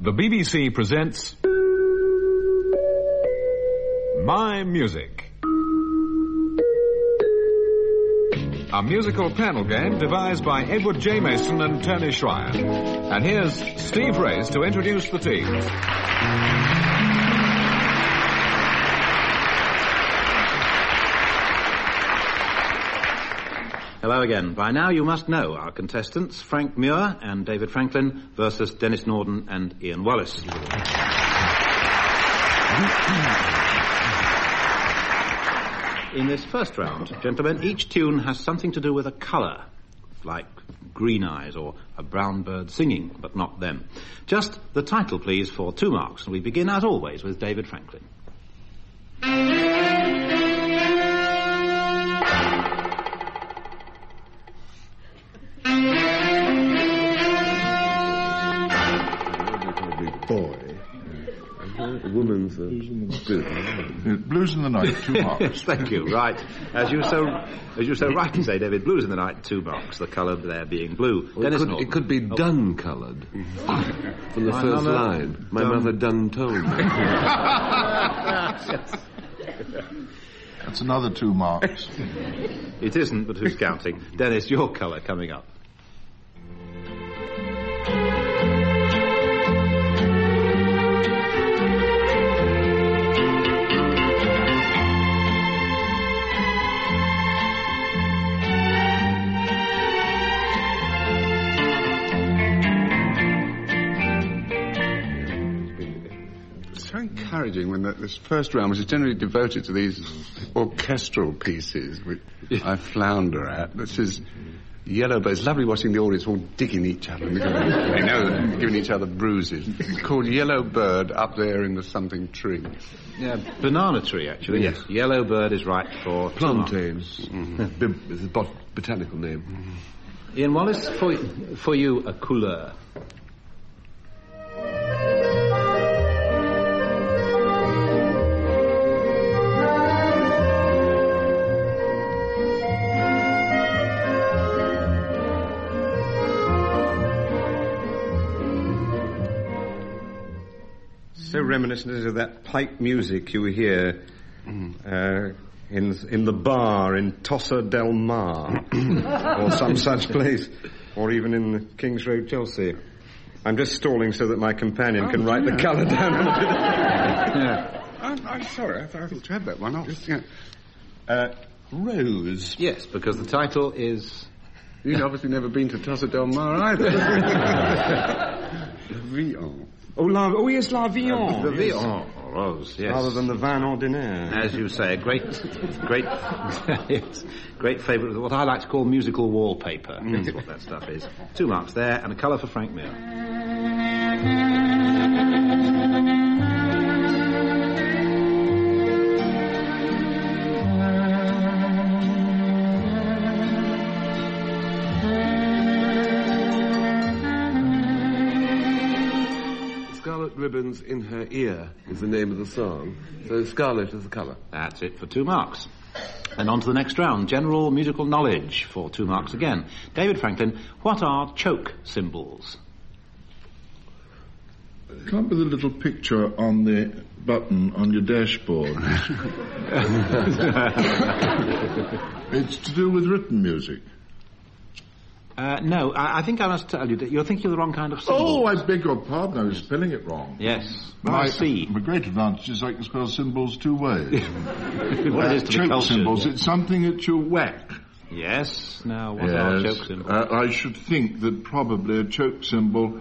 The BBC presents My Music. A musical panel game devised by Edward J. Mason and Tony Shryane. And here's Steve Race to introduce the teams. Hello again. By now you must know our contestants, Frank Muir and David Franklin versus Denis Norden and Ian Wallace. In this first round, gentlemen, each tune has something to do with a colour, like green eyes or a brown bird singing, but not them. Just the title, please, for two marks. And we begin, as always, with David Franklin. A woman's uh, blues. Blues in the Night, two marks. Thank you. Right, as you so as you so rightly say, David, blues in the night, two marks. The colour there being blue. Well, it, could, it could be dun coloured. From the My first mother line. My done- mother done told me. That's another two marks. It isn't, but who's counting? Denis, your colour coming up. Encouraging when the, this first round, which is generally devoted to these orchestral pieces, which I flounder at. This is Yellow Bird. It's lovely watching the audience all digging each other. They know they're giving each other bruises. It's called Yellow Bird up there in the something tree. Yeah, banana tree, actually. Yes. Yellow bird is right for. Plantains. Mm-hmm. Bib- It's a bot- botanical name. Ian Wallace, for, for you, a couleur. Reminiscent of that pipe music you hear uh, in in the bar in Tossa del Mar, or some such place, or even in the King's Road, Chelsea. I'm just stalling so that my companion can write the colour down. on a bit of- Yeah. I'm, I'm sorry, I thought I had that one off. Yeah. uh, Rose. Yes, because the title is. You've obviously never been to Tossa del Mar either. Vion. Oh, la, oh yes, La Vion. The V- oh, Rose, yes. Rather than the Vin Ordinaire. As you say, a great, great, yes, great favourite of what I like to call musical wallpaper. Mm. That's what that stuff is. Two marks there, and a colour for Frank Muir. Scarlet ribbons in her ear is the name of the song. So scarlet is the colour. That's it for two marks. And on to the next round, general musical knowledge for two marks again. David Franklin, what are choke cymbals? Can't be the little picture on the button on your dashboard. it's to do with written music. Uh, no, I, I think I must tell you that you're thinking of the wrong kind of symbol. Oh, I beg your pardon, I was spelling it wrong. Yes. My, I see. my great advantage is I can spell symbols two ways. what is choke cultured. symbols, it's something that you whack. Yes. Now, what are choke cymbals? Uh, I should think that probably a choke cymbal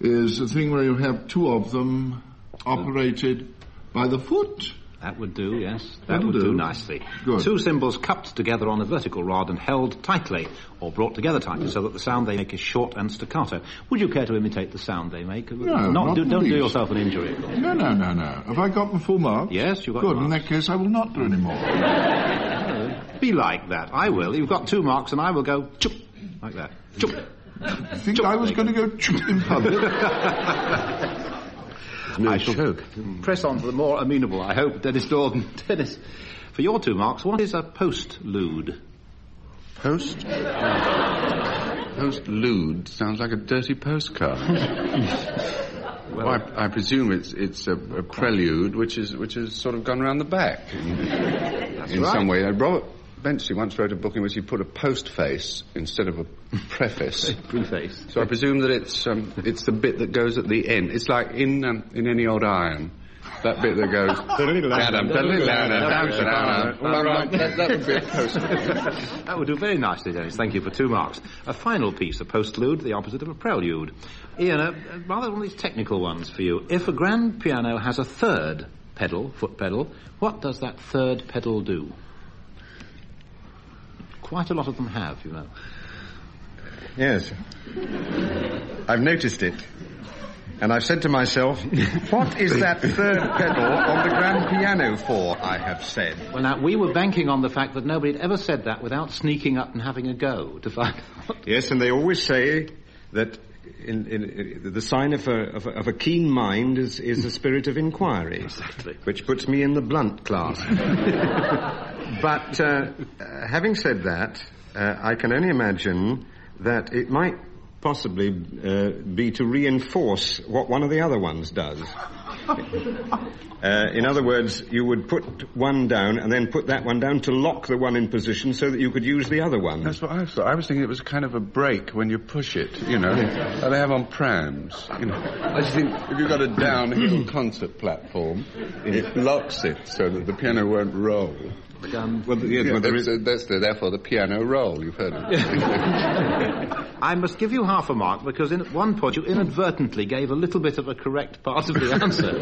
is a thing where you have two of them operated by the foot. That would do, yes. That That'll would do. do. nicely. Good. Two cymbals cupped together on a vertical rod and held tightly, or brought together tightly, so that the sound they make is short and staccato. Would you care to imitate the sound they make? No, not do, the don't do yourself an injury. No, no, no, no. Have I got the full mark? Yes, you've got Good. In that case, I will not do any more. Be like that. I will. You've got two marks, and I will go choop like that. Choop. I think I was going to go in public. I shall choke. press on to the more amenable, I hope, Denis Norden. Denis, for your two marks, what is a postlude? Post? Post lewd sounds like a dirty postcard. Well, I, I presume it's it's a, a prelude, which is which has sort of gone round the back in, in right. some way. Robert Benchley once wrote a book in which he put a postface instead of a preface. Preface. So I presume that it's um, it's the bit that goes at the end. It's like in um, in any old iron. That bit that goes. that, that would be a postface. That would do very nicely, Denis. Thank you for two marks. A final piece, a postlude, the opposite of a prelude. Ian, a, a rather one of these technical ones for you. If a grand piano has a third pedal, foot pedal, what does that third pedal do? Quite a lot of them have, you know. Yes. I've noticed it. And I've said to myself, what is that third pedal on the grand piano for, I have said. Well, now, we were banking on the fact that nobody had ever said that without sneaking up and having a go to find out. Yes, and they always say that in, in, in- the sign of a, of a, of a keen mind is, is a spirit of inquiry. Exactly. Which puts me in the blunt class. but uh, uh, having said that, uh, I can only imagine that it might possibly uh, be to reinforce what one of the other ones does. Uh, in other words, you would put one down and then put that one down to lock the one in position so that you could use the other one. That's what I thought. I was thinking it was kind of a brake when you push it, you know, like they have on prams. You know, I just think if you've got a downhill concert platform, it locks it so that the piano won't roll. Um, Well, yes, Yeah, well, there that's, is- that's the, therefore the piano roll. You've heard it. I must give you half a mark because in, at one point you inadvertently gave a little bit of a correct part of the answer.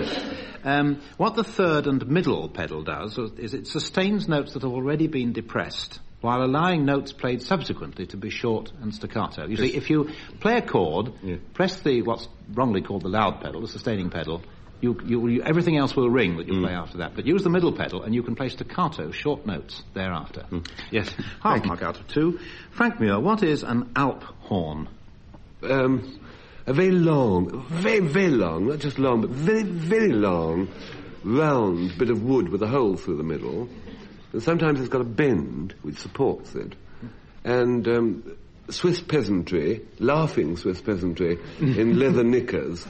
Um, what the third and middle pedal does is it sustains notes that have already been depressed while allowing notes played subsequently to be short and staccato. You see, if you play a chord, press the what's wrongly called the loud pedal, the sustaining pedal, you, you, you, everything else will ring that you play after that. But use the middle pedal and you can play staccato, short notes thereafter. Yes, half mark out of two. Frank Muir, what is an Alp horn? Um, a very long, very, very long, not just long, but very, very long, round bit of wood with a hole through the middle. And sometimes it's got a bend which supports it. And um, Swiss peasantry, laughing Swiss peasantry, in leather knickers,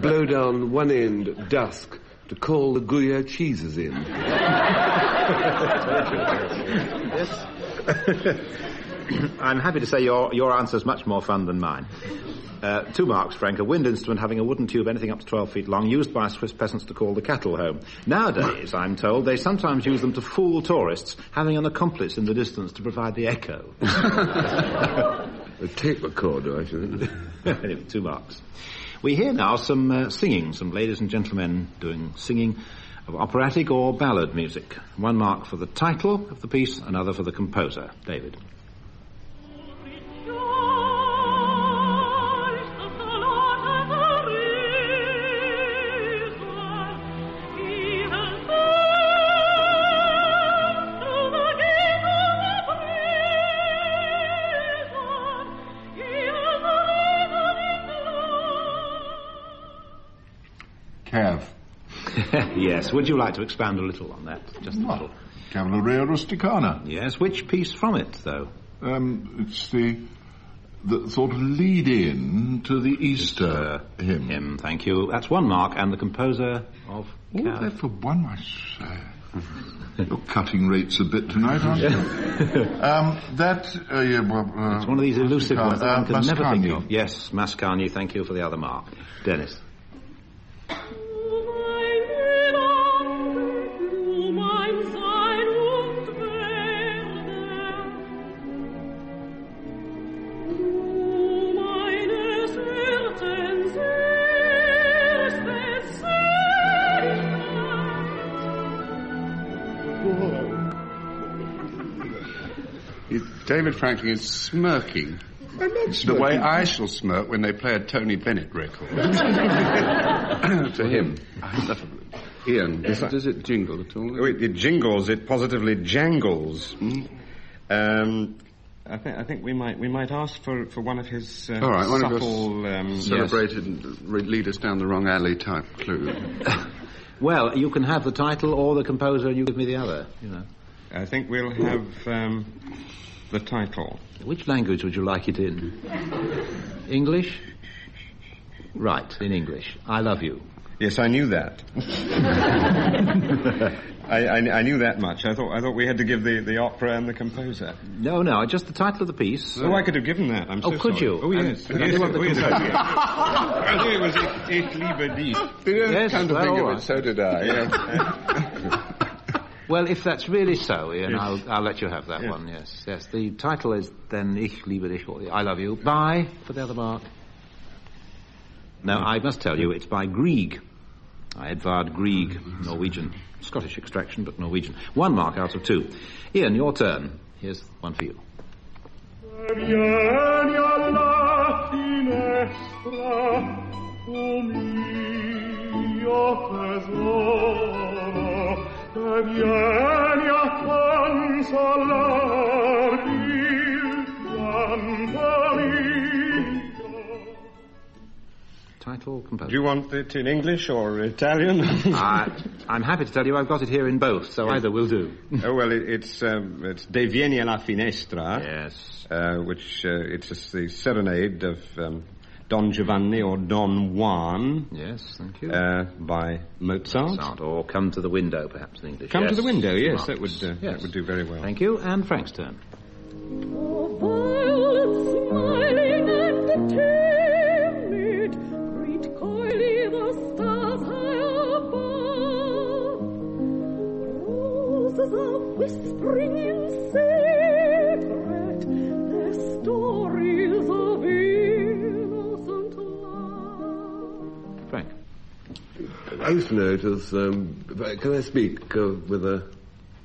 blow down one end at dusk to call the Gruyere cheeses in. yes. I'm happy to say your, your answer's much more fun than mine. Uh, two marks, Frank. A wind instrument having a wooden tube anything up to 12 feet long, used by Swiss peasants to call the cattle home. Nowadays, I'm told, they sometimes use them to fool tourists, having an accomplice in the distance to provide the echo. A tape recorder, I should think. anyway, two marks. We hear now some uh, singing, some ladies and gentlemen doing singing of operatic or ballad music. One mark for the title of the piece, another for the composer. David. Yes, would you like to expand a little on that? Just a little. Cavalleria Rusticana. Yes, which piece from it, though? Um, it's the the sort of lead in to the Easter hymn. Him, thank you. That's one mark, and the composer of Oh, Cav. there for one, I say. You're cutting rates a bit tonight, aren't you? um, that, uh, yeah, well, uh, It's one of these elusive ones that one uh, can never think of. Yes, Mascagni, thank you for the other mark. Denis. David Franklin is smirking. The way I shall smirk when they play a Tony Bennett record. to him. Ian, does, does it jingle at all? Oh, it, it jingles, it positively jangles. Um, I, think I think we might we might ask for, for one of his uh, All right, one of your subtle. um, Celebrated and re- lead us down the wrong alley type clue. Well, you can have the title or the composer, and you give me the other. You know, I think we'll have um, the title. which language would you like it in? English. Right, in English. I love you. Yes, I knew that. I, I, I knew that much. I thought I thought we had to give the, the opera and the composer. No, no, just the title of the piece. Oh, I could have given that. I'm oh, so Oh, could sorry. you? Oh, yes. And- yes, you want oh, yes. I did. Think it was Ich, ich liebe dich. Yes, Come to well, think all of it, so did I. Well, if that's really so, Ian, Yes. I'll, I'll let you have that Yes. one, yes. Yes, the title is then Ich liebe dich, oh, or I love you, by, for the other mark. No, I must tell you, it's by Grieg. I Edvard Grieg, Norwegian. Scottish extraction, but Norwegian. One mark out of two. Ian, your turn. Here's one for you. Vieni alla finestra, o mio tesoro, vieni a consolarmi pianto. Title, composer. Do you want it in English or Italian? Uh, I'm happy to tell you I've got it here in both, so either will do. oh, well, it, it's um, it's De Vieni alla finestra. yes. uh, which uh, it's just the serenade of um, Don Giovanni or Don Juan Yes, thank you. uh, by Mozart. Mozart, or Come to the Window, perhaps in English. Come yes. to the window, yes, Marks. that would uh, Yes. that would do very well. Thank you, and Frank's turn. Violet smiling and timid, greet coyly the stars high above. Roses are whispering in secret I used to know it as, um, can I speak uh, with a,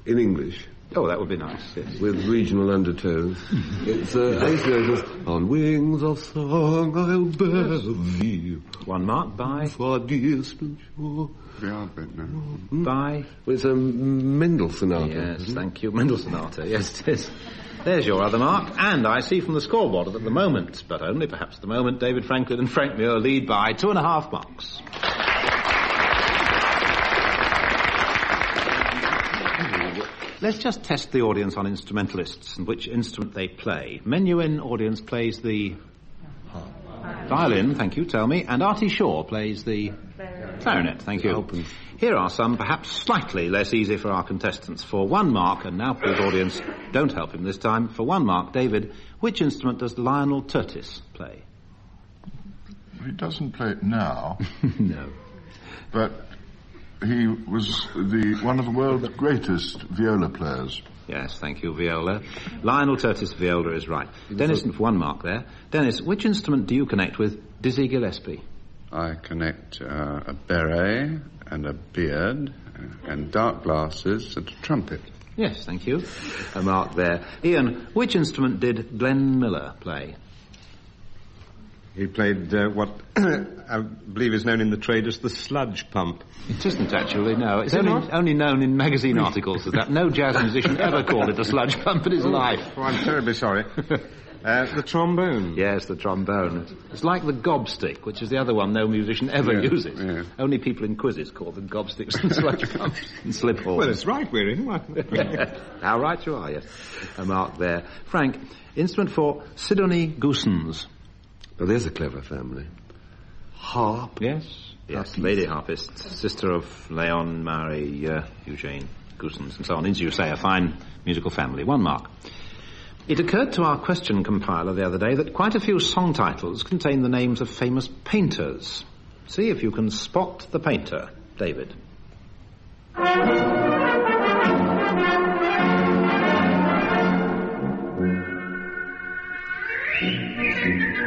in English? Oh, that would be nice, yes. with regional undertones. it's uh, I used to know it as on wings of song I'll bear thee One mark by, for distant shore. The Arbit, no. by, Well, it's a Mendel sonata. yes, thank you, Mendel Sonata, yes it is. There's your other mark, and I see from the scoreboard that at the moment, but only perhaps at the moment, David Franklin and Frank Muir lead by two and a half marks. Let's just test the audience on instrumentalists and which instrument they play. Menuhin audience plays the violin, thank you, tell me, and Artie Shaw plays the clarinet, thank you. Here are some perhaps slightly less easy for our contestants. For one mark, and now please audience, don't help him this time, for one mark, David, which instrument does Lionel Tertis play? He doesn't play it now, no. but he was the one of the world's greatest viola players. Yes, thank you, viola. Lionel Tertis viola is right. Denis, for one mark there. Denis, which instrument do you connect with Dizzy Gillespie? I connect uh, a beret and a beard uh, and dark glasses and a trumpet. Yes, thank you. A mark there. Ian, which instrument did Glenn Miller play? He played uh, what I believe is known in the trade as the sludge pump. It isn't actually, no. It's only, only known in magazine articles as that. No jazz musician ever called it a sludge pump in his life. Oh, I'm terribly sorry. Uh, the trombone. Yes, the trombone. It's like the gobstick, which is the other one no musician ever Yeah, uses. yeah. Only people in quizzes call them gobsticks and sludge pumps and slip horns. Well, it's right, we're in one. How right you are, yes. A mark there. Frank, instrument for Sidonie Goossens. Oh, there's a clever family. Harp. Yes. Yes, lady harpist, sister of Leon, Marie, uh, Eugene Goossens, and so on. As you say, a fine musical family. One mark. It occurred to our question compiler the other day that quite a few song titles contain the names of famous painters. See if you can spot the painter, David.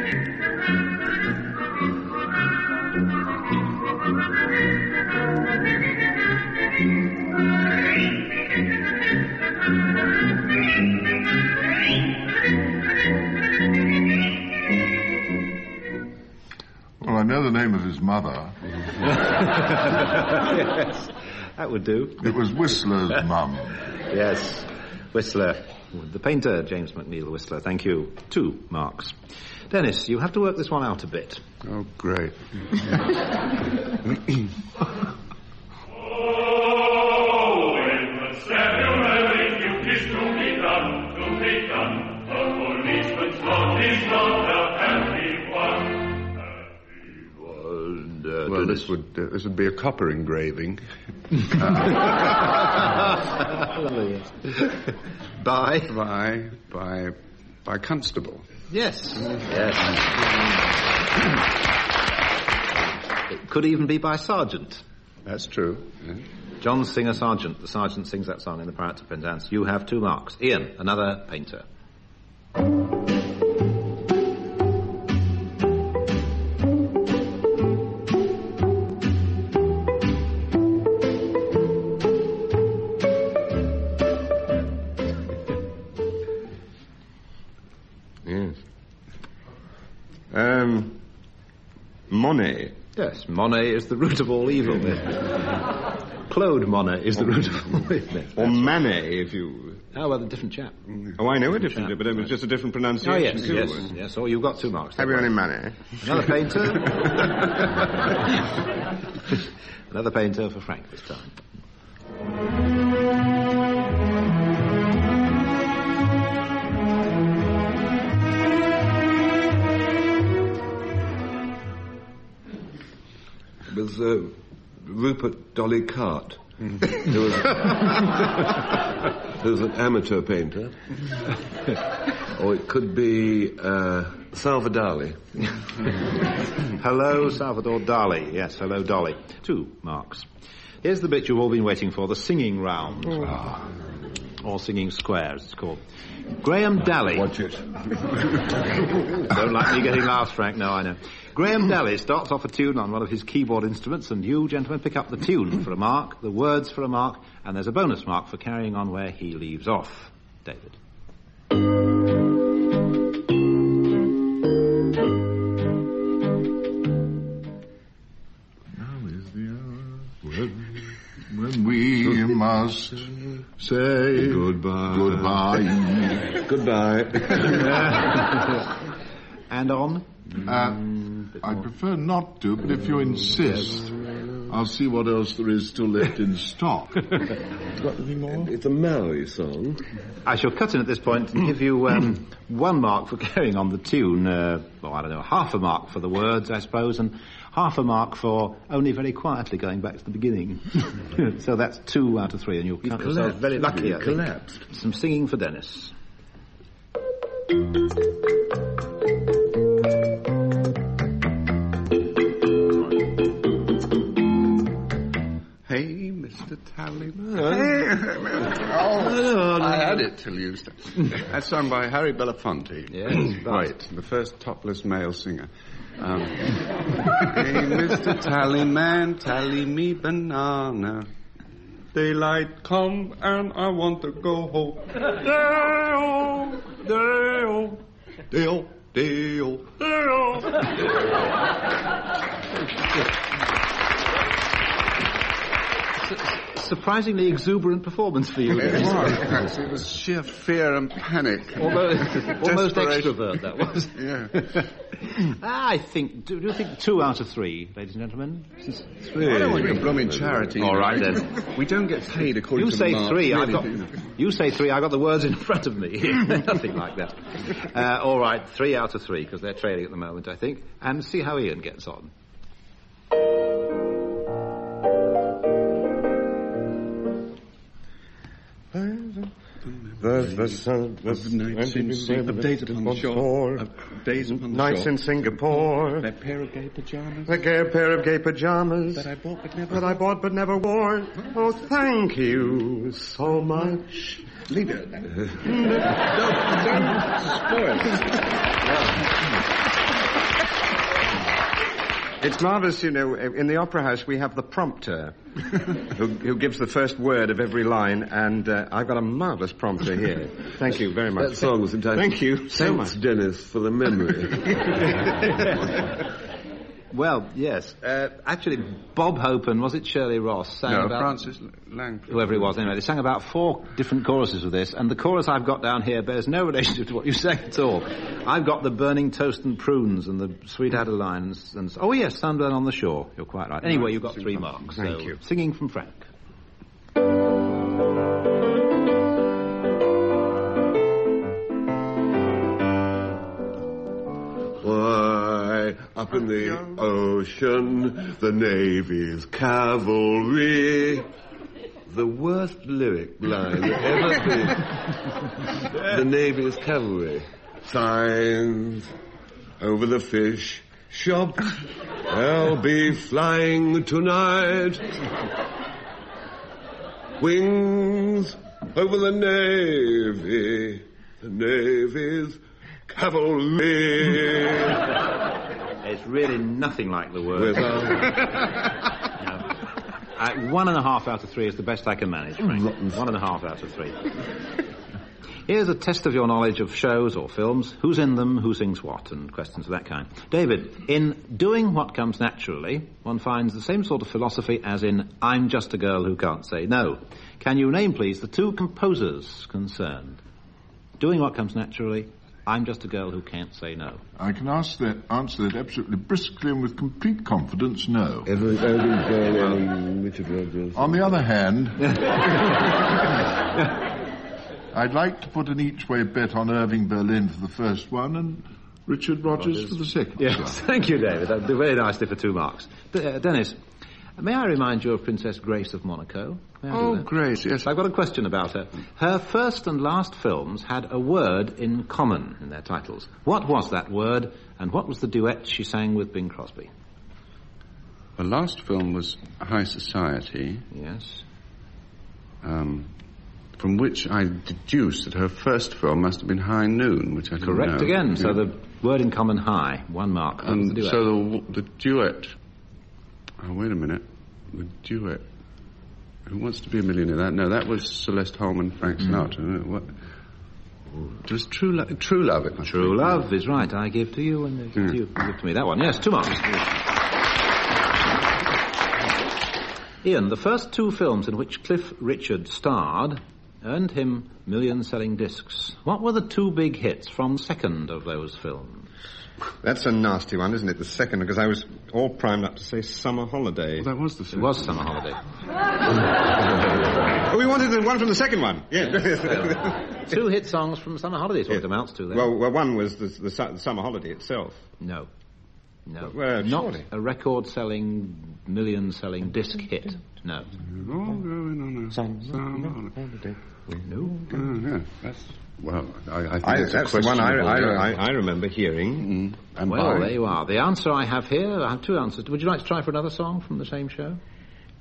I know the name of his mother. yes, that would do. It was Whistler's mum. Yes, Whistler. The painter, James McNeill Whistler. Thank you. Two marks. Denis, you have to work this one out a bit. Oh, great. well, do this would uh, this would be a copper engraving. By? by by by Constable. Yes. Yes. it could even be by Sergeant. That's true. yeah. John Singer Sargent. The sergeant sings that song in the Pirates of Penzance. You have two marks. Ian, another painter. Monet. Yes, Monet is the root of all evil. Claude Monet is the root of all evil. Or Manet, if you... Oh, How about a different chap? Oh, I know a different, chap, but it was just a different pronunciation. Oh, yes, too. yes, yes. Oh, you've got two marks. Have you any Manet? Another painter. Another painter for Frank this time. Was uh, Rupert D'Oyly Carte. Who was, who was an amateur painter. or it could be uh, Salvador Dali. Hello, Salvador Dali. Yes, hello, Dolly. Two marks. Here's the bit you've all been waiting for, the singing round. Or singing square, as it's called. Graham Dalley. Watch it. Don't like me getting laughs, Frank. No, I know. Graham Dalley starts off a tune on one of his keyboard instruments, and you, gentlemen, pick up the tune for a mark, the words for a mark, and there's a bonus mark for carrying on where he leaves off. David. Now is the hour when, when we must say Goodbye. goodbye. Goodbye. And on. Uh, I prefer not to, but if you insist, I'll see what else there is still left in stock. Got anything more? it's a Maori song. I shall cut in at this point and give you um, one mark for carrying on the tune. Uh, well, I don't know, half a mark for the words, I suppose, and half a mark for only very quietly going back to the beginning. so that's two out of three, and you'll count yourself very lucky. I think. collapsed. Some singing for Denis. Mr. Tallyman. oh, I had it till you. st- That's sung by Harry Belafonte. Yes, right, the first topless male singer. Um, hey, Mr. Tallyman, tally me banana. Daylight come and I want to go home. Day-o, day-o, day-o, day-o, day-o. Surprisingly exuberant performance for you. It was. It was sheer fear and panic. Almost, almost extrovert, that was. Yeah. I think, do, do you think two out of three, ladies and gentlemen? Three. I don't want your blooming charity. All right, then. We don't get paid according You to say three, I've got. you? You say three, I've got the words in front of me. Nothing like that. Uh, all right, three out of three, because they're trailing at the moment, I think. And see how Ian gets on. The, the sun, the Of nights in Sing- of days upon the shore, of days upon the Nights shore. in Singapore. That pair of gay pajamas A gay pair of gay pajamas that I bought but never that I bought but never wore. Oh, thank you so much. Leave it. don't, don't spoil it. It's marvellous, you know, in the Opera House we have the prompter who, who gives the first word of every line, and uh, I've got a marvellous prompter here. Thank you very much. That song was entitled Thank you so Thanks, much. Denis, for the memory. Well, yes. Uh, actually, Bob Hope and was it Shirley Ross sang No, about Francis Lang. whoever it was. Anyway, they sang about four different choruses of this, and the chorus I've got down here bears no relationship to what you sang at all. I've got the burning toast and prunes and the sweet Adeline and, s- and s- oh yes, sunburn on the shore. You're quite right. Anyway, you've got three marks. Thank so you. Singing from Frank. Up in the ocean, the Navy's cavalry. The worst lyric line ever been. the Navy's cavalry. Signs over the fish shop. They'll be flying tonight. Wings over the Navy. The Navy's cavalry. It's really nothing like the word. With a Uh, one and a half out of three is the best I can manage, Frank. One and a half out of three. Here's a test of your knowledge of shows or films, who's in them, who sings what, and questions of that kind. David, in doing what comes naturally, one finds the same sort of philosophy as in I'm just a girl who can't say no. Can you name, please, the two composers concerned? Doing what comes naturally, I'm just a girl who can't say no. I can ask that, answer that absolutely briskly and with complete confidence, no. Edward, Edward Byrne and Richard Rodgers. On the other hand, I'd like to put an each-way bet on Irving Berlin for the first one and Richard Rodgers, for the second Yes, thank you, David. That'd be very nicely for two marks. D- uh, Denis, may I remind you of Princess Grace of Monaco? Oh. Grace, yes. I've got a question about her. Her first and last films had a word in common in their titles. What was that word, and what was the duet she sang with Bing Crosby? Her last film was High Society, Yes. um, from which I deduced that her first film must have been High Noon, which I Correct know. again. So the word in common high. One mark. And the so the, the duet. Oh, wait a minute. The duet. Who wants to be a millionaire? That no, that was Celeste Holman, Frank Hmm. Sinatra. What? It was True Love. True Love. It True be. love is right. I give to you and you give to you. You give to me. That one. Yes, two marks. Ian, the first two films in which Cliff Richard starred earned him million-selling discs. What were the two big hits from second of those films? That's a nasty one, isn't it? The second, because I was all primed up to say Summer Holiday. That was the. It was Summer Holiday. Oh, we wanted the one from the second one. Yeah. two hit songs from Summer Holiday is what it amounts to then. well, well, one was the, the, su- the Summer Holiday itself. no. No. Well, Not surely. a record-selling, million-selling disc hit. No. All going on a summer holiday. No. Oh, yeah, that's well. I, I think I, it's a that's the one I, I. I, I remember hearing. And Well, by- there you are. The answer I have here, I have two answers. Would you like to try for another song from the same show?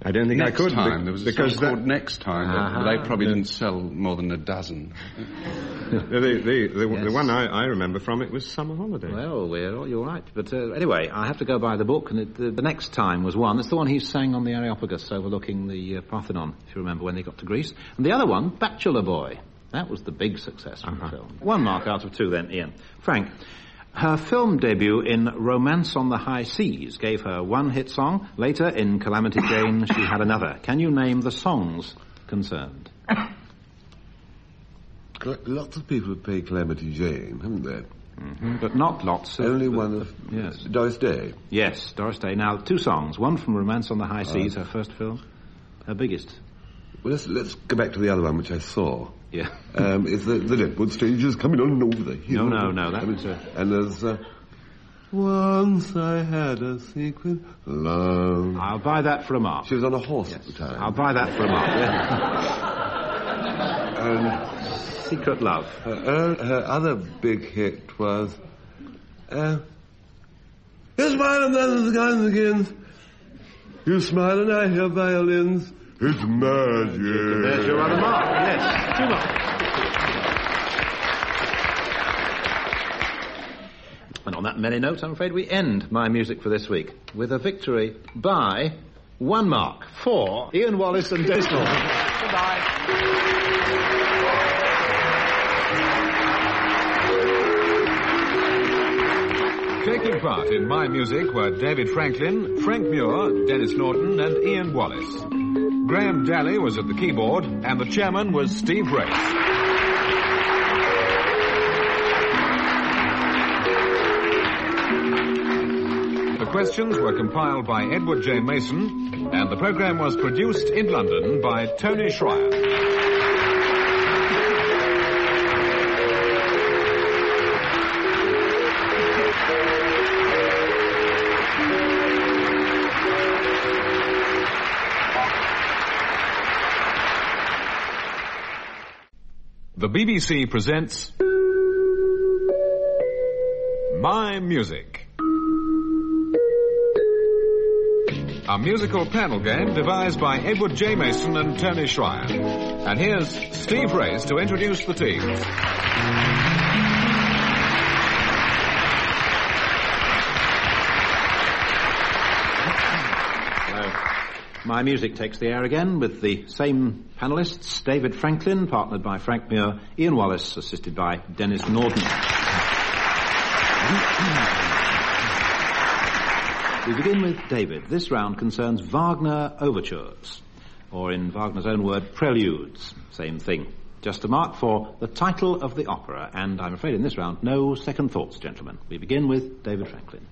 I don't think Next I could time be- there was a because song that, called Next Time, but Ah. they probably didn't sell more than a dozen. the, the, the, Yes. the one I, I remember from it was Summer Holiday. Well, we're, you're right. But uh, anyway, I have to go by the book, and it, the, the next time was one. It's the one he sang on the Areopagus overlooking the uh, Parthenon, if you remember when they got to Greece. And the other one, Bachelor Boy. That was the big success from the uh-huh. film. One mark out of two then, Ian. Frank, her film debut in Romance on the High Seas gave her one hit song. Later, in Calamity Jane, she had another. Can you name the songs concerned? Lots of people have played Calamity Jane, haven't they? Mm-hmm, but not lots of... Only one of Yes. Doris Day. Yes, Doris Day. Now, two songs. One from Romance on the High Seas, her first film. Her biggest. Well, let's, let's go back to the other one, which I saw. Yeah. Um, it's the, the Leopard stage is coming on over the hill. No, no, no, that was, uh, And there's... Uh, once I had a secret love. I'll buy that for a mark. She was on a horse at the time. I'll buy that for a mark. Yeah. And Secret Love. her, her, her other big hit was... Uh, you smile and then the begins. You smile and I hear violins. It's magic. There's your other mark. Yes, two marks. And on that merry note, I'm afraid we end my music for this week with a victory by one mark for Ian Wallace and Denis Norden. Goodbye. Taking part in My Music were David Franklin, Frank Muir, Denis Norden, and Ian Wallace. Graham Dalley was at the keyboard, and the chairman was Steve Race. The questions were compiled by Edward J. Mason, and the program was produced in London by Tony Shryane. BBC presents My Music. A musical panel game devised by Edward J. Mason and Tony Shryane. And here's Steve Race to introduce the team. My music takes the air again with the same panelists David Franklin, partnered by Frank Muir, Ian Wallace, assisted by Denis Norden. we begin with David. This round concerns Wagner overtures, or in Wagner's own word, preludes. Same thing. Just a mark for the title of the opera, and I'm afraid in this round, no second thoughts, gentlemen. We begin with David Franklin.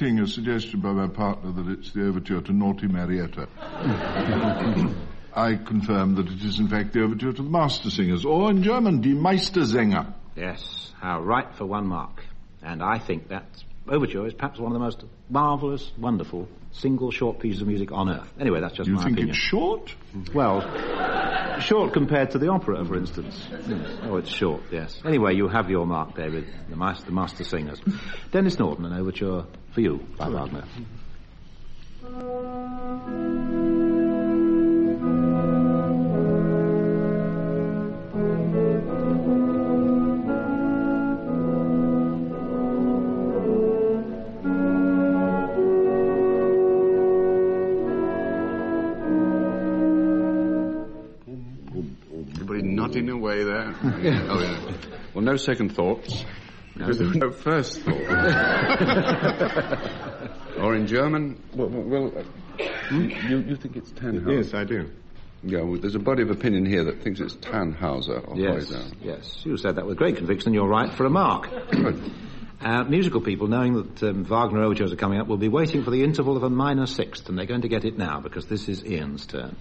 Rejecting a suggestion by my partner that it's the overture to Naughty Marietta, I confirm that it is in fact the overture to the Master Singers, or in German, Die Meistersinger. Yes, how right for one mark. And I think that overture is perhaps one of the most marvellous, wonderful, single short pieces of music on earth. Anyway, that's just my. You my think opinion. it's short? Well, short compared to the opera, for instance. Oh, it's short, yes. Anyway, you have your mark, David, the master, the master singers. Denis Norden, an overture for you by Wagner. Away there. oh, yeah. Well, no second thoughts. Because there were no first thoughts. or in German, well, well uh, you, you think it's Tannhauser? Yes, I do. Yeah, well, there's a body of opinion here that thinks it's Tannhauser or Yes, Heuser. yes. You said that with great conviction. You're right for a mark. Uh, musical people, knowing that um, Wagner overtures are coming up, will be waiting for the interval of a minor sixth, and they're going to get it now because this is Ian's turn.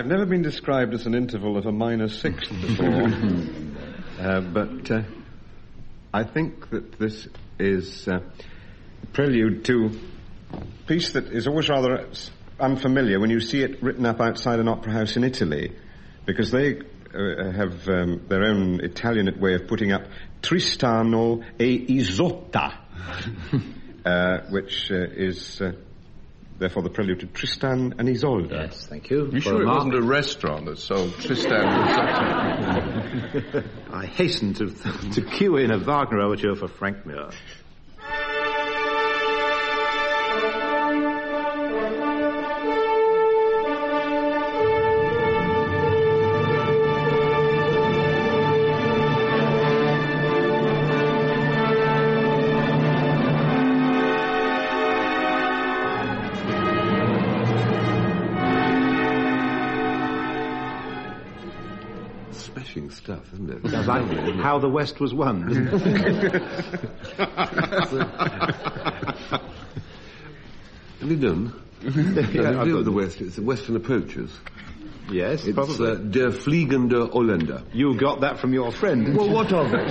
I've never been described as an interval of a minor sixth before, uh, but uh, I think that this is uh, prelude to a piece that is always rather unfamiliar when you see it written up outside an opera house in Italy, because they uh, have um, their own Italian way of putting up Tristano e Isotta, uh, which uh, is uh, therefore the prelude to Tristan and Isolde. Yes, thank you. You for sure it mark. wasn't a restaurant that sold Tristan and Isolde? I hasten to, to cue in a Wagner overture for Frank Muir. Isn't it? How the West was won. doesn't it? Have you done? Yeah, I've do got- the West. It's the Western approaches. yes, It's probably. uh, Der Fliegende Holländer. you got that from your friend. Well, what of it?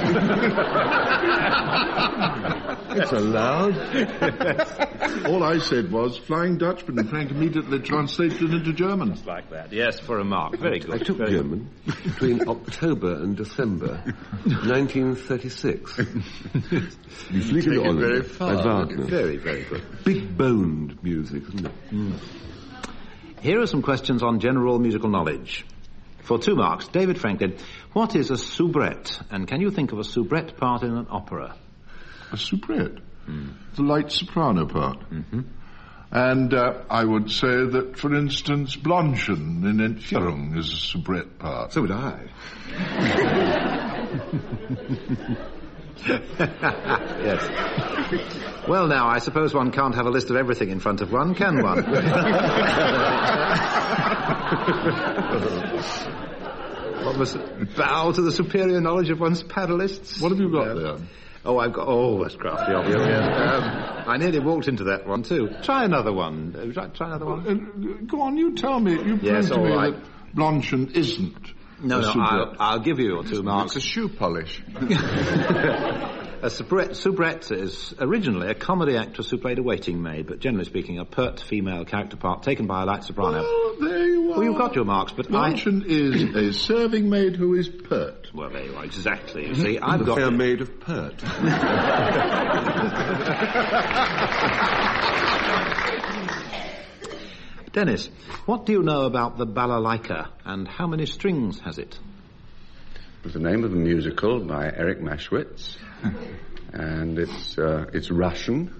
it's allowed. All I said was Flying Dutchman, and Frank immediately translated it into German. like that. Yes, for a mark. Very good. I took Very good. German between October and December 1936. Die Fliegende Take it very far, by Wagner. Very, very good. Big boned music, isn't it? Hmm. Here are some questions on general musical knowledge. For two marks, David Franklin, what is a soubrette? And can you think of a soubrette part in an opera? A soubrette. The light soprano part. And uh, I would say that, for instance, Blondchen in Entführung is a soubrette part. So would I. yes. Well, now, I suppose one can't have a list of everything in front of one, can one? one must bow to the superior knowledge of one's panelists. What have you got there? Oh, I've got. Oh, that's crafty of you. Yes. Um, I nearly walked into that one too. Try another one. Uh, Try, try another one. Uh, go on, you tell me. You prove Yes, to me right. that Blondchen isn't. No, a no. I'll, I'll give you your two It's a shoe polish. A soubrette, soubrette is originally a comedy actress who played a waiting maid, but generally speaking, a pert female character part taken by a light soprano. Well, there you are. Well, you've got your marks, but I. Is a serving maid who is pert. Well, there you are, exactly. You see, I've got. Fair maid of pert. Denis, what do you know about the balalaika and how many strings has it? was the name of a musical by Eric Maschwitz, and it's uh, it's Russian.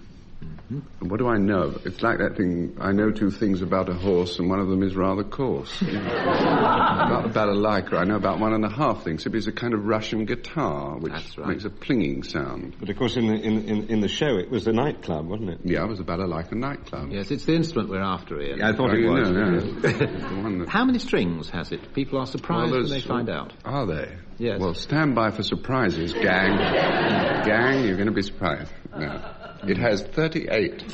And what do I know? It's like that thing. I know two things about a horse, and one of them is rather coarse. about the balalaika, I know about one and a half things. It's a kind of Russian guitar, which That's right. makes a plinging sound. But of course, in the, in, in, in the show, it was the nightclub, wasn't it? Yeah, it was a balalaika nightclub. Yes, it's the instrument we're after, Ian. I thought Oh, it was. know, yeah. the one that How many strings has it? People are surprised Well, when they find out. Are they? Uh, yes. Well, stand by for surprises, gang. gang, you're going to be surprised. No. It has 38.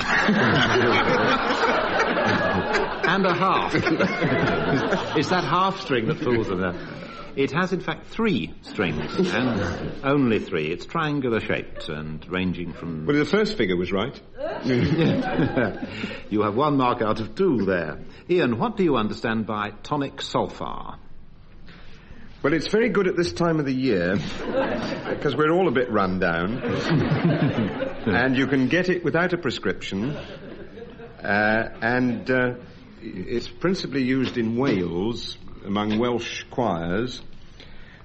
and a half. it's that half string that fools them. there. It has, in fact, three strings, and only three. It's triangular shaped and ranging from. Well, the first figure was right. you have one mark out of two there. Ian, what do you understand by tonic sol-fa? Well, it's very good at this time of the year because we're all a bit run down, and you can get it without a prescription. Uh, and uh, it's principally used in Wales among Welsh choirs.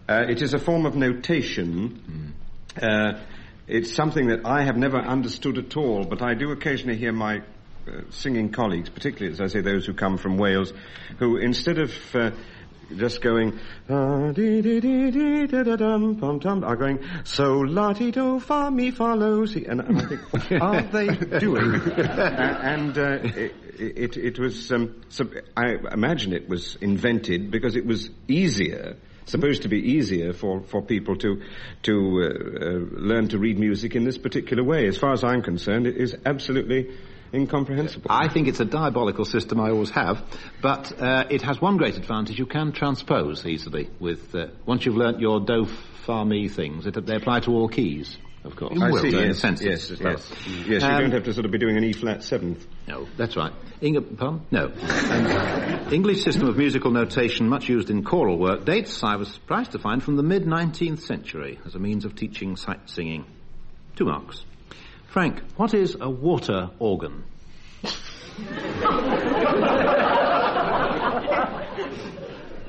Uh, it is a form of notation. Uh, it's something that I have never understood at all, but I do occasionally hear my uh, singing colleagues, particularly, as I say, those who come from Wales, who instead of uh, just going "Ah, dee, dee, dee, dee, da, da, dum, pum, tum," are going so la ti do fa mi fa lo si, and, and I think, what are they doing? Uh, and uh, it, it, it was, um, sub- I imagine it was invented because it was easier supposed to be easier for, for people to to uh, uh, learn to read music in this particular way. As far as I'm concerned, it is absolutely incomprehensible. I think it's a diabolical system, I always have, but uh, it has one great advantage. You can transpose easily with, uh, once you've learnt your do, fa, mi things, it, they apply to all keys, of course. I Well, see. in a Yes, sense, yes, it's- yes. well, Yes, you Um, don't have to sort of be doing an E flat seventh. No, that's right. Inga, pardon? No. Um, English system of musical notation, much used in choral work, dates, I was surprised to find, from the mid-19th century as a means of teaching sight singing. Two marks. Frank, what is a water organ?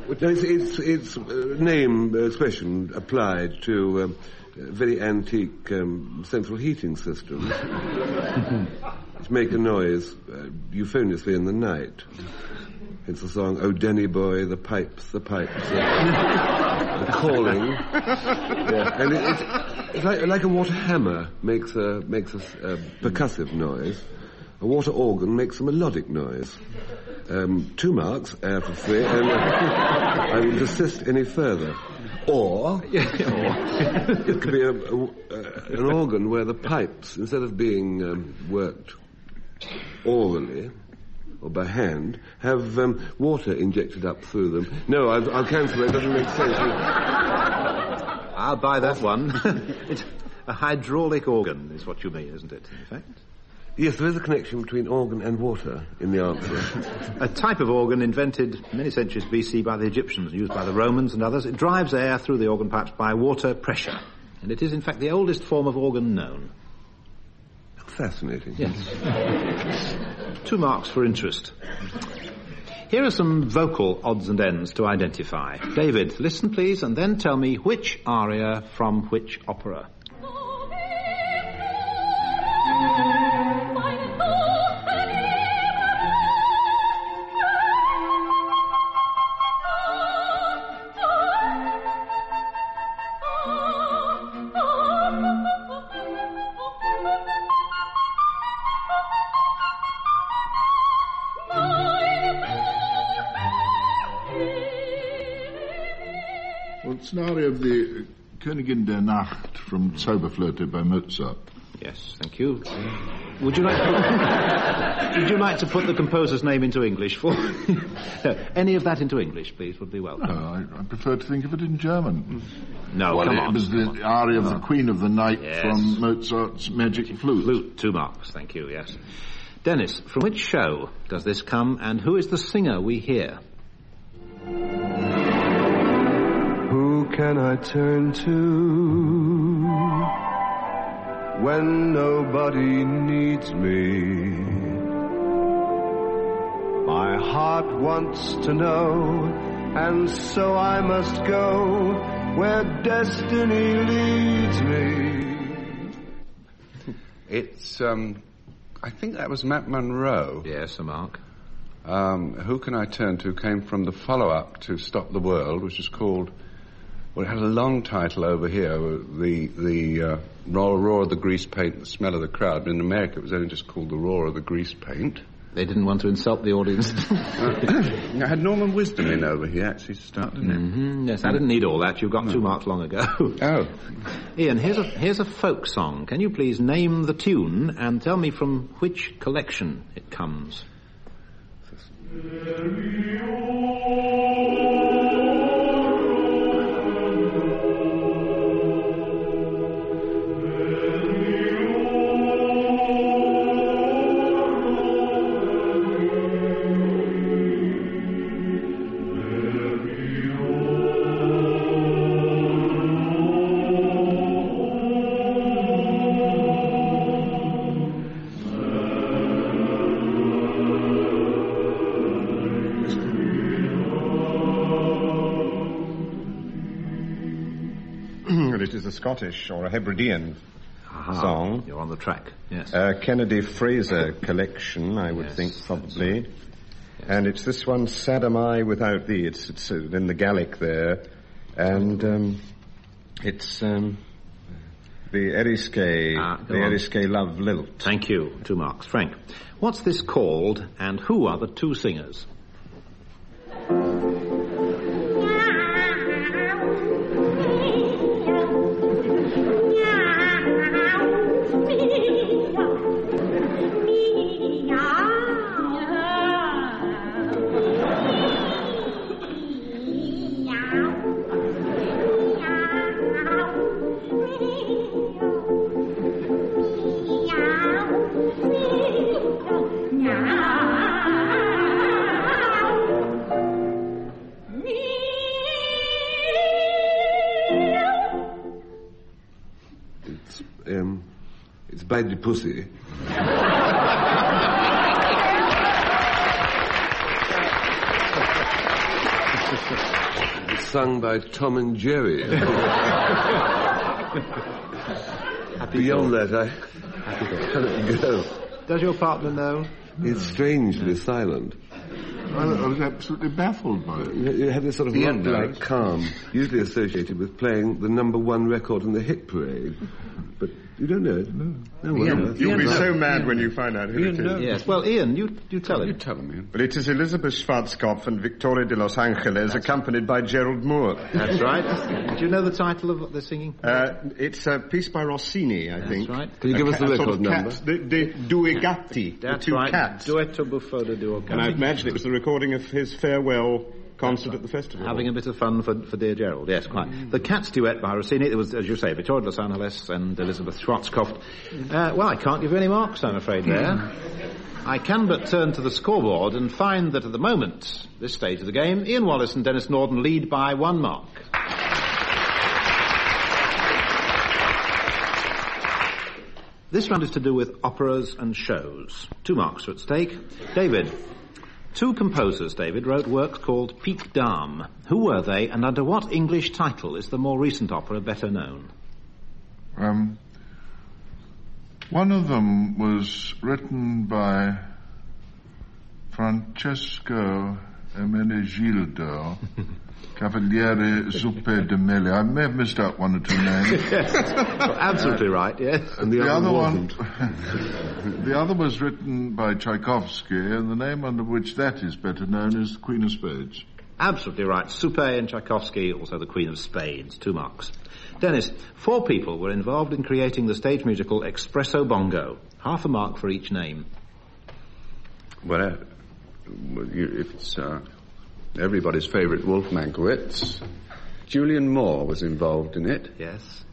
It's, it's, it's uh, name uh, expression applied to um, uh, very antique um, central heating systems, which make a noise uh, euphoniously in the night. It's the song, "Oh Denny boy, the pipes, the pipes, the, the calling." Yeah. And it, it's, it's like, like a water hammer makes a makes a, percussive noise. A water organ makes a melodic noise. Um, two marks out of three, and uh, I will desist any further. Or it could be a, a, uh, an organ where the pipes, instead of being um, worked orally or by hand, have um, water injected up through them. No, I've, I'll cancel it. It doesn't make sense. I'll buy that one. it's a hydraulic organ, is what you mean, isn't it, in fact? Yes, there is a connection between organ and water in the answer. A type of organ invented many centuries BC by the Egyptians, used by the Romans and others. It drives air through the organ pipes by water pressure. And it is, in fact, the oldest form of organ known. Fascinating. Yes. Two marks for interest. Here are some vocal odds and ends to identify. David, listen please, and then tell me which aria from which opera. From Zauberflöte by Mozart. Yes, thank you. Would you like to, would you like to put the composer's name into English for No, any of that into English, please, would be welcome. No, I, I prefer to think of it in German. No, well, come it on. was the aria of the Queen of the Night Yes. from Mozart's Magic Flute. Flute, two marks, thank you, yes. Denis, from which show does this come and who is the singer we hear? Who can I turn to when nobody needs me? My heart wants to know, and so I must go where destiny leads me. It's, um, I think that was Matt Monro. Yes, a mark. Um, Who Can I Turn To came from the follow-up to Stop the World, which is called, well, it had a long title over here, the, the uh, roar, roar of the grease paint, the smell of the crowd. But in America, it was only just called the roar of the grease paint. They didn't want to insult the audience. I had Norman Wisdom in over here, actually, to start, didn't it? Mhm, yes, I didn't need all that. You've got two marks long ago. Oh. Ian, here's a, here's a folk song. Can you please name the tune and tell me from which collection it comes? A Scottish or a Hebridean Aha, song. You're on the track, yes. Uh, Kennedy Fraser collection, I would Yes, think, probably. And it's this one, Sad Am I Without Thee. It's, it's uh, in the Gaelic there. And um, it's um, the Eriskay, Ah, the on. Eriskay Love Lilt. Thank you. Two marks. Frank, what's this called and who are the two singers? It's the pussy. it's sung by Tom and Jerry. Beyond that, I cannot go. Does your partner know? He's strangely silent. I, I was absolutely baffled by it. You you have this sort of Ian monk-like calm, usually associated with playing the number one record in the hit parade. But you don't know it? No. No, well, Ian- no. You'll be so mad when you find out who Ian it is. knows. Yes. Well, Ian, you, you tell him. You tell him, Ian. But it is Elisabeth Schwarzkopf and Victoria de Los Angeles, accompanied by Gerald Moore. That's right. Do you know the title of what they're singing? Uh, it's a piece by Rossini, I think. right. Can you give A us the ca- a sort of number? cats, The, the Due Gatti, That's the two right. cats. Duetto buffo de duo And I catti. imagine it was the recording of his farewell concert at the festival. Having a bit of fun for, for dear Gerald, yes, quite. The Cats duet by Rossini, it was, as you say, Victoria de Los Angeles and Elisabeth Schwarzkopf. Uh, well, I can't give you any marks, I'm afraid, there. I can but turn to the scoreboard and find that at the moment, this stage of the game, Ian Wallace and Denis Norden lead by one mark. This round is to do with operas and shows. Two marks are at stake. David, two composers, David, wrote works called Pique Dame. Who were they, and under what English title is the more recent opera better known? Um, one of them was written by Francesco Ermenegildo Cavaliere Suppé Demelli. I may have missed out one or two names. Absolutely right, yes. And the, The other, other one, the other was written by Tchaikovsky, and the name under which that is better known is Queen of Spades. Absolutely right. Suppé and Tchaikovsky, also the Queen of Spades. Two marks. Denis, four people were involved in creating the stage musical Espresso Bongo. Half a mark for each name. Well, uh, if it's uh, everybody's favourite Wolf Mankowitz, Julian More was involved in it, Yes.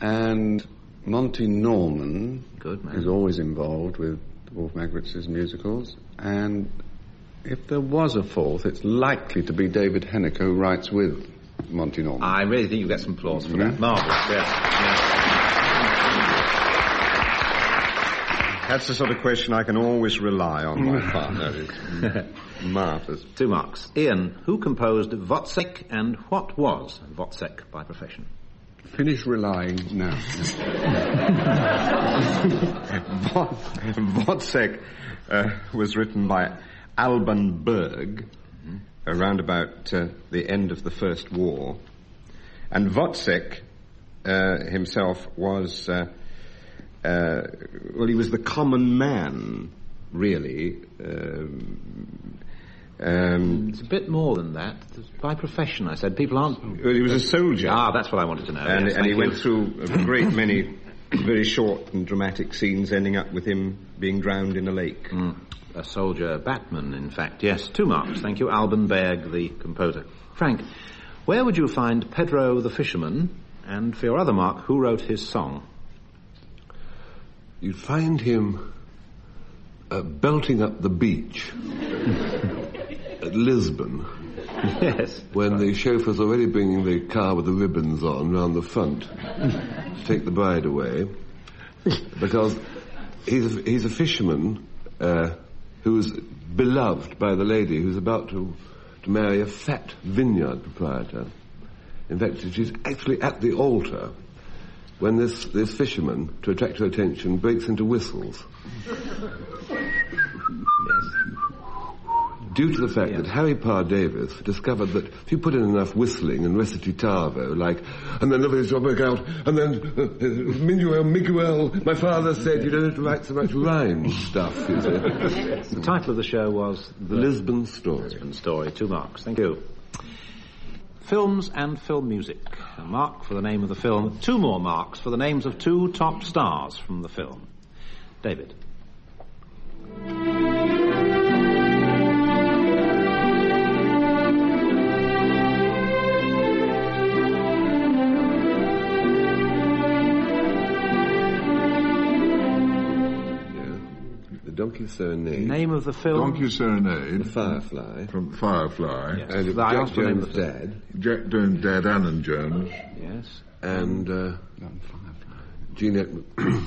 and Monty Norman Good man. is always involved with Wolf Mankowitz's musicals, and if there was a fourth, it's likely to be David Heneker who writes with Monty Norman. I really think you get some applause for mm-hmm. Yeah. that. Marvellous, yes. That's the sort of question I can always rely on my partner. It's marvellous. Two marks. Ian, who composed Wozzeck and what was Wozzeck by profession? Finish relying now. Wozzeck uh, was written by Alban Berg around about uh, the end of the First War. And Wozzeck uh, himself was, uh, well, he was the common man, really. Um, um, It's a bit more than that. By profession, I said. People aren't... well, he was a soldier. Ah, that's what I wanted to know. and, yes, and he thank went through a great many very short and dramatic scenes, ending up with him being drowned in a lake. Mm, a soldier Batman, in fact. Yes, two marks. Thank you. Alban Berg, the composer. Frank, where would you find Pedro the fisherman? And for your other mark, who wrote his song? You'd find him uh, belting up the beach at Lisbon yes. when the chauffeur's already bringing the car with the ribbons on round the front to take the bride away because he's a, he's a fisherman uh, who's beloved by the lady who's about to, to marry a fat vineyard proprietor. In fact, she's actually at the altar when this, this fisherman, to attract her attention, breaks into whistles. Due to the fact that Harry Parr Davies discovered that if you put in enough whistling and recitativo, like, and then lovely job work out, and then uh, uh, Miguel, Miguel, my father said you don't have to write so much rhyme stuff. The title of the show was The Lisbon Story. Lisbon Story. Two marks. Thank you. Films and film music. A mark for the name of the film. Two more marks for the names of two top stars from the film. David. Donkey Serenade. Name of the film. Donkey Serenade The Firefly. from Firefly. Yes. And I Jack asked the name Jones' of the dad. Jack Jones' dad, Allan Jones. Yes. And uh, Jeanette...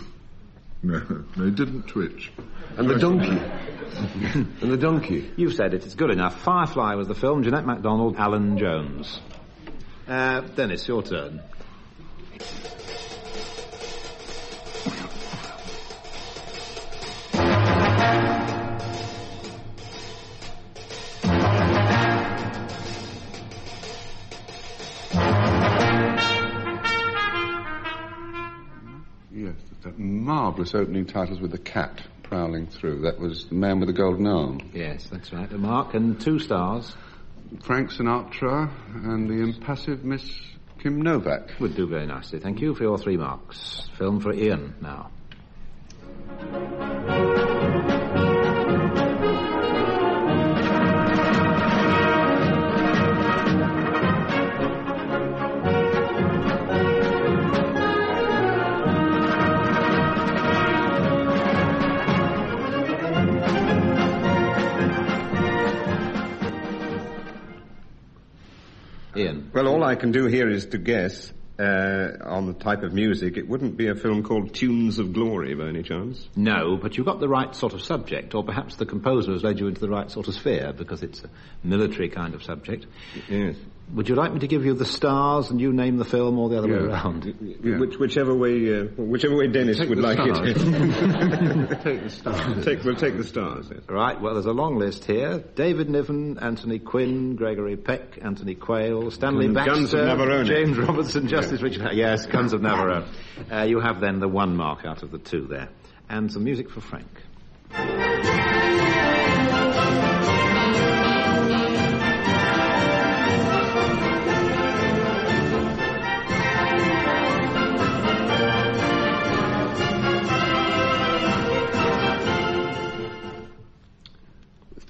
No, no, he didn't twitch. and the donkey. and the donkey. You've said it. It's good enough. Firefly was the film. Jeanette MacDonald, Allan Jones. Uh, Denis, your turn. Marvellous opening titles with the cat prowling through. That was The Man with the Golden Arm. Yes, that's right. A mark and two stars Frank Sinatra and the impassive Miss Kim Novak. would do very nicely. Thank you for your three marks. Film for Ian now. I can do here is to guess uh, on the type of music. It wouldn't be a film called Tunes of Glory by any chance. No, but you've got the right sort of subject, or perhaps the composer has led you into the right sort of sphere because it's a military kind of subject. Yes. Would you like me to give you the stars and you name the film, or the other way around? Which, whichever way, uh, whichever way Denis Take would the like it. Take the stars. take, we'll take the stars. Yes. Right, well, there's a long list here. David Niven, Anthony Quinn, Gregory Peck, Anthony Quayle, Stanley Guns of Baxter, Navarone. James Robertson, Justice Richard. Yes, Guns of Navarone. Uh, you have then the one mark out of the two there. And some music for Frank.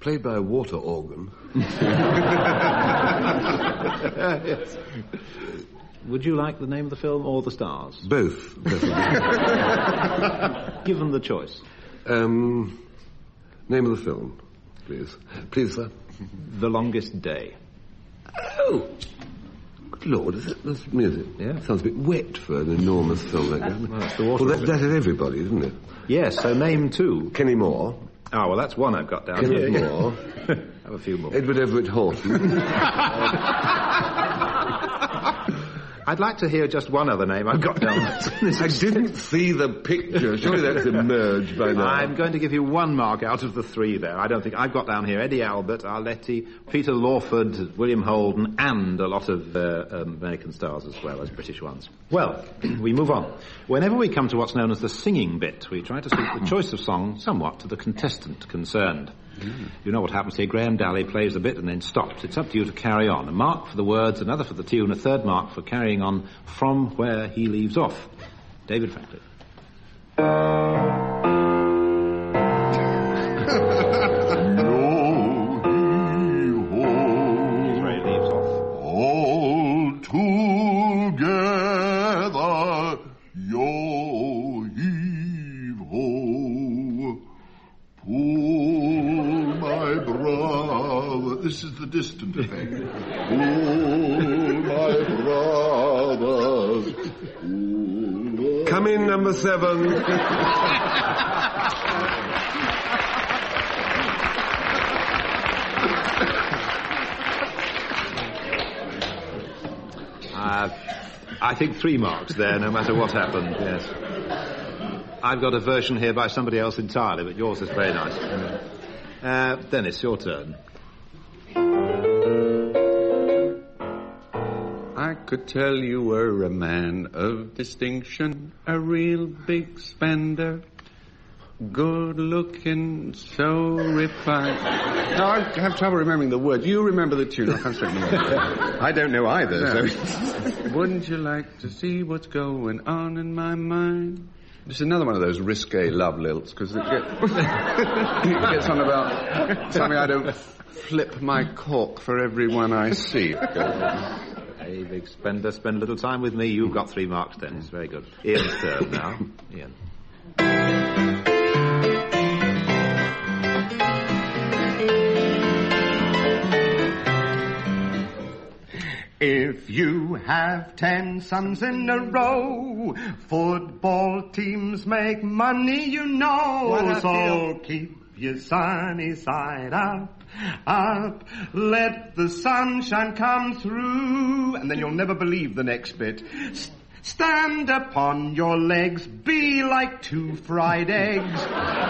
Played by a water organ. yes. Would you like the name of the film or the stars? Both. Given the choice. Um, name of the film, please. Please, sir. The Longest Day. Oh! Good Lord, is that, that's music? Yeah. Sounds a bit wet for an enormous film like that. Well, it's the water well, that, that is everybody, isn't it? Yes, so name two. Kenny Moore, Oh, well, that's one I've got down here. Moore, Have a few more. Edward Everett Horton. I'd like to hear just one other name I've got down. I didn't see the picture. Surely that's emerged by now. I'm going to give you one mark out of the three there. I don't think I've got down here Eddie Albert, Arletty, Peter Lawford, William Holden, and a lot of uh, um, American stars as well as British ones. Well, we move on. Whenever we come to what's known as the singing bit, we try to suit the choice of song somewhat to the contestant concerned. You know what happens here. Graham Dalley plays a bit and then stops. It's up to you to carry on. A mark for the words, another for the tune, a third mark for carrying on from where he leaves off. David Franklin. This is the distant effect. Pull my brothers. Pull Come in, number seven. Uh, I think three marks there, no matter what happened, yes. I've got a version here by somebody else entirely, but yours is very nice. Uh, Denis, your turn. Could tell you were a man of distinction, a real big spender. Good looking, so refined. No, I have trouble remembering the words. You remember the tune. I can't straighten the. I don't know either, No. so... Wouldn't you like to see what's going on in my mind? This is another one of those risque love lilts because it, get, it gets on about something I don't flip my cork for everyone I see. Hey, big spender, spend a little time with me. You've got three marks, Denis. Very good. Ian's turn now. Ian. If you have ten sons in a row, football teams make money, you know. So keep your sunny side up, up. Let the sunshine come through. And then you'll never believe the next bit. S- Stand upon your legs, be like two fried eggs.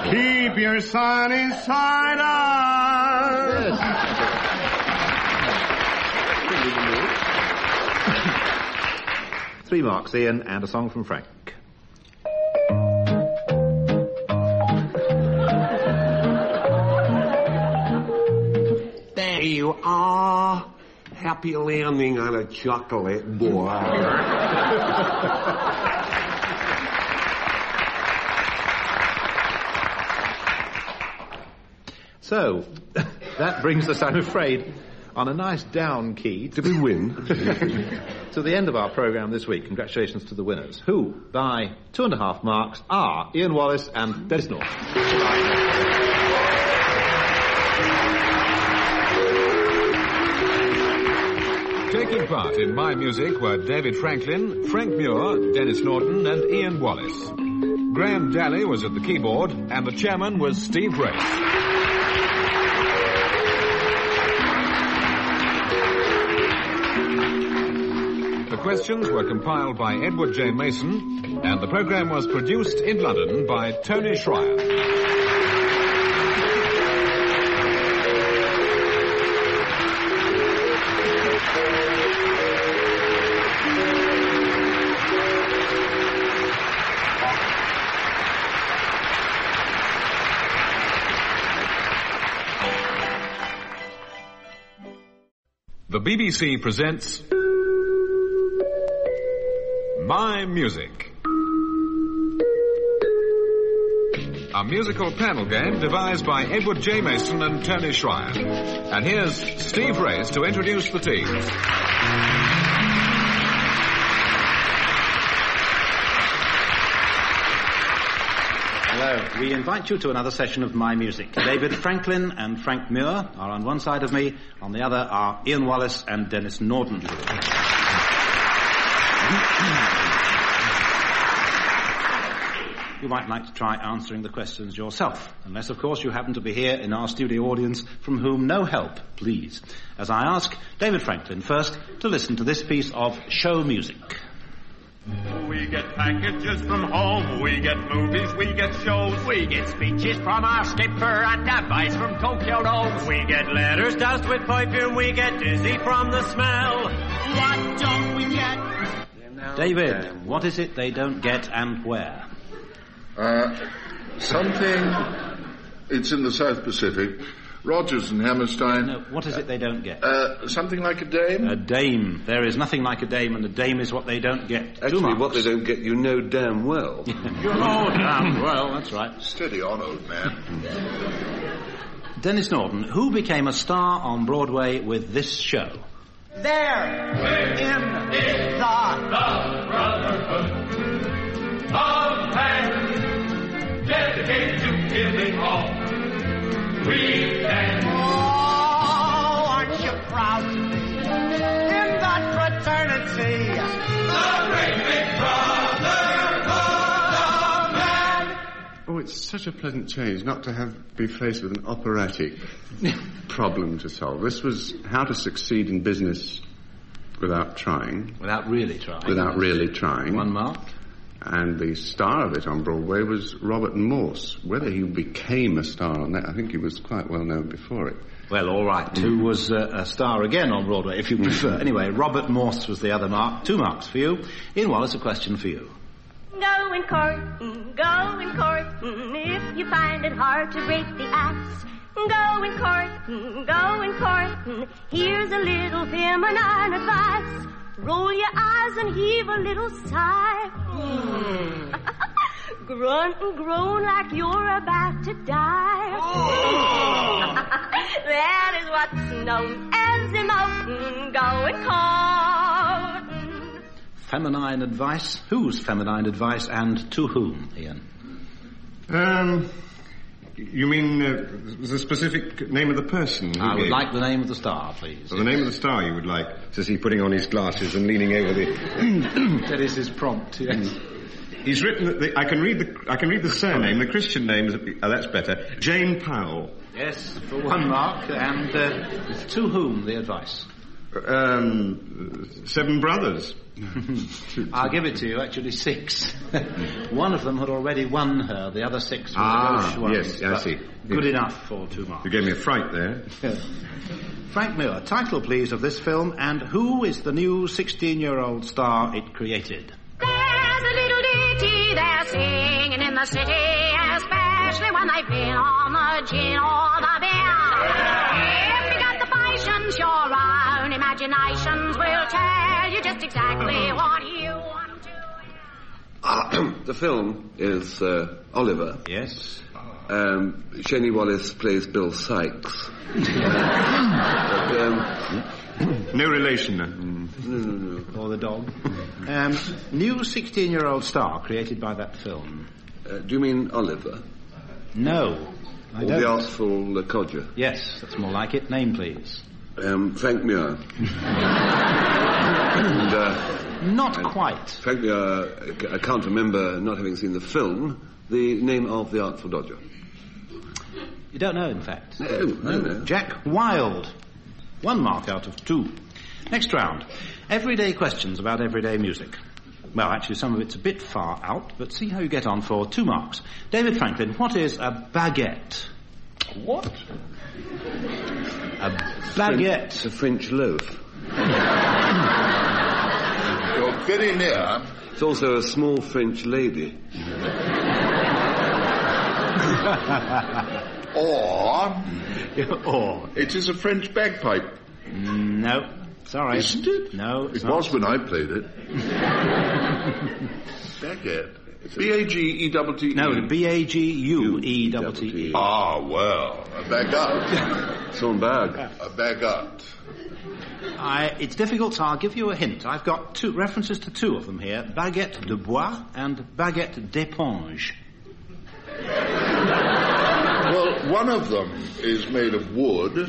Keep your sunny side up. Three marks, Ian, and a song from Frank. You are. Happy landing on a chocolate bar. So, that brings us, I'm afraid, on a nice down key Did we win? to the end of our programme this week. Congratulations to the winners, who, by two and a half marks, are Ian Wallace and Denis Norden. Taking part in My Music were David Franklin, Frank Muir, Denis Norden, and Ian Wallace. Graham Dalley was at the keyboard, and the chairman was Steve Race. The questions were compiled by Edward J. Mason, and the program was produced in London by Tony Shryane. The BBC presents My Music. A musical panel game devised by Edward J. Mason and Tony Shryane. And here's Steve Race to introduce the teams. We invite you to another session of My Music. David Franklin and Frank Muir are on one side of me, on the other are Ian Wallace and Denis Norden. You might like to try answering the questions yourself, unless, of course, you happen to be here in our studio audience from whom no help, please. As I ask David Franklin first to listen to this piece of show music. We get packages from home, we get movies, we get shows, we get speeches from our skipper and advice from Tokyo Rose. We get letters doused with perfume, we get dizzy from the smell. What don't we get? David, what is it they don't get and where? Uh, something. It's in the South Pacific. Rodgers and Hammerstein. No, what is it they don't get? Uh, something like a dame? A dame. There is nothing like a dame, and a dame is what they don't get. Actually, what they don't get, you know damn well. You know damn well, that's right. Steady on, old man. Denis Norden, who became a star on Broadway with this show? There, in the brotherhood of man, dedicated to giving all we. Oh, aren't you proud to be in that fraternity? The great big brotherhood of man. Oh, it's such a pleasant change not to have be faced with an operatic problem to solve. This was how to succeed in business without trying, Without really trying. without really trying. One mark. And the star of it on Broadway was Robert Morse. Whether he became a star on that, I think he was quite well known before it. Well, all right. Who was uh, a star again on Broadway, if you prefer. Anyway, Robert Morse was the other mark. Two marks for you. Ian Wallace, a question for you. Go and court, go and court, if you find it hard to break the ice. Go and court, go and court, here's a little feminine advice. Roll your eyes and heave a little sigh. Grunt and groan like you're about to die. that is what's known as emotion. Go and court. Feminine advice. Whose feminine advice and to whom, Ian? Um, you mean uh, the specific name of the person? who I would like the name of the star, please. Well, the name of the star you would like, says he putting on his glasses and leaning over the... that is his prompt, yes. He's written that the, I can read the I can read the surname. The Christian name is oh, that's better. Jane Powell. Yes, for one mark. And uh, to whom the advice? Um, seven brothers. I'll give it to you, actually six. one of them had already won her, the other six were Ah, the gauche ones, yes, I see. Good Yes. enough for two marks. You gave me a fright there. Frank Muir, title please of this film, and who is the new 16-year-old star it created? There's a little ditty they're singing in the city, especially when they've been on the gin or the beer. If you got the patience, your own imaginations will tell you just exactly what you want to. the film is uh, Oliver. Yes. Um, Shani Wallis plays Bill Sikes. but, um, No relation then. no, no, no. Or the dog. Um, new 16-year-old star created by that film. Uh, do you mean Oliver? No, I or don't. the artful uh, codger? Yes, that's more like it. Name, please. Um, Frank Muir. and, uh, Not quite. Frank Muir, uh, I can't remember, not having seen the film, the name of the artful dodger. You don't know, in fact. No, no, no. Jack Wild. One mark out of two. Next round. Everyday questions about everyday music. Well, actually, some of it's a bit far out, but see how you get on for two marks. David Franklin, what is a baguette? What? A baguette. It's a French loaf. You're very near. It's also a small French lady. Or or. it is a French bagpipe. No. Sorry. Isn't it? No, it's It not. was when I played it. Baguette. B-A-G-E-double-T-E. No, B-A-G-U-E-double-T-E. Ah, well, a baguette. Son bag. a baguette. I, it's difficult, so I'll give you a hint. I've got two references to two of them here: baguette de bois and baguette d'éponge. Well, one of them is made of wood, and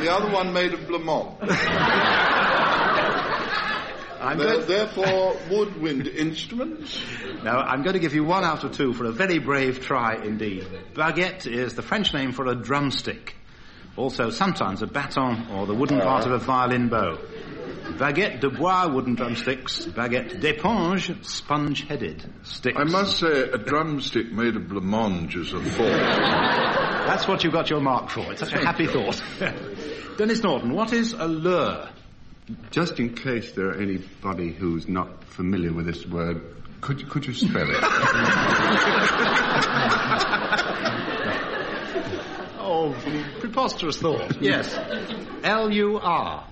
the other one made of blancmange. I'm They're going, therefore woodwind instruments. now, I'm going to give you one out of two for a very brave try indeed. Baguette is the French name for a drumstick. Also, sometimes a baton or the wooden part of a violin bow. Baguette de bois, wooden drumsticks. Baguette d'éponge, sponge-headed sticks. I must say, a drumstick made of blancmange is a thought. That's what you got your mark for. It's such a happy thought. Denis Norden, what is a lure? Just in case there are anybody who's not familiar with this word, could you, could you spell it? Oh, preposterous thought. Yes. L-U-R.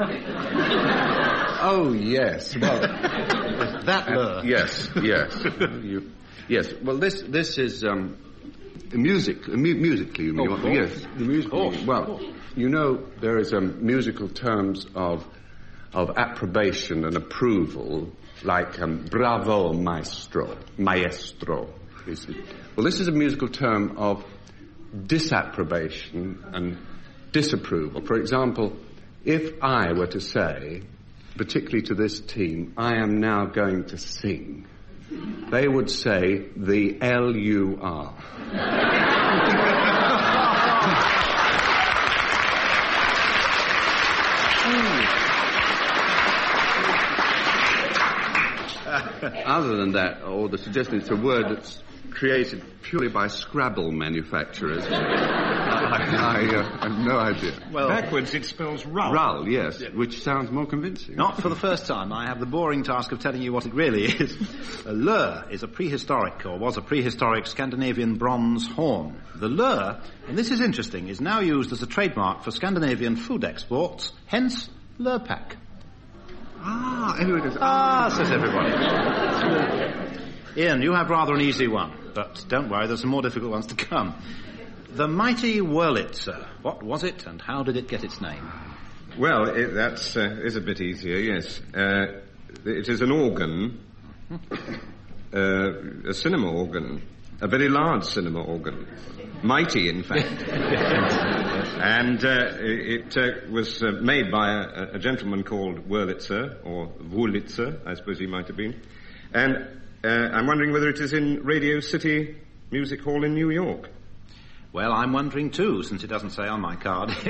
oh, yes. Well, that lure. yes, yes. You, yes. Well, this this is um, music. Mu- musically, you mean? Oh, yes, the musical. Well, you know there is um, musical terms of of approbation and approval, like um, bravo, maestro, maestro. Is it? Well, this is a musical term of disapprobation and disapproval. For example, if I were to say, particularly to this team, I am now going to sing, they would say the L U R. Hmm. Other than that, or the suggestion it's a word that's created purely by Scrabble manufacturers. I, I uh, have no idea. Well, Backwards it spells rull. Rull, yes, which sounds more convincing. Not for the first time. I have the boring task of telling you what it really is. A lure is a prehistoric, or was a prehistoric Scandinavian bronze horn. The lure, and this is interesting, is now used as a trademark for Scandinavian food exports, hence Lurpak. Ah, everybody does. Ah, says everybody. Ian, you have rather an easy one, but don't worry, there's some more difficult ones to come. The mighty Wurlitzer. What was it, and how did it get its name? Well, it, that's uh, is a bit easier. Yes, uh, it is an organ, uh, a cinema organ, a very large cinema organ, mighty, in fact. and uh, it uh, was uh, made by a, a gentleman called Wurlitzer or Wurlitzer, I suppose he might have been. And uh, I'm wondering whether it is in Radio City Music Hall in New York. Well, I'm wondering too, since it doesn't say on my card.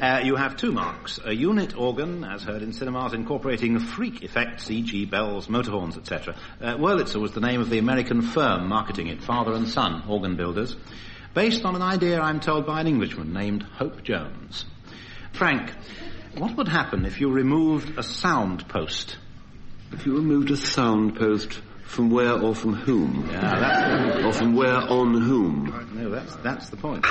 uh, you have two marks. A unit organ, as heard in cinemas, incorporating freak effects, e.g. bells, motor horns, etc. Uh, Wurlitzer was the name of the American firm marketing it, father and son, organ builders, based on an idea, I'm told, by an Englishman named Hope Jones. Frank, what would happen if you removed a sound post? If you removed a sound post from where or from whom? Yeah, that's, Or from where on whom? no, that's, that's the point.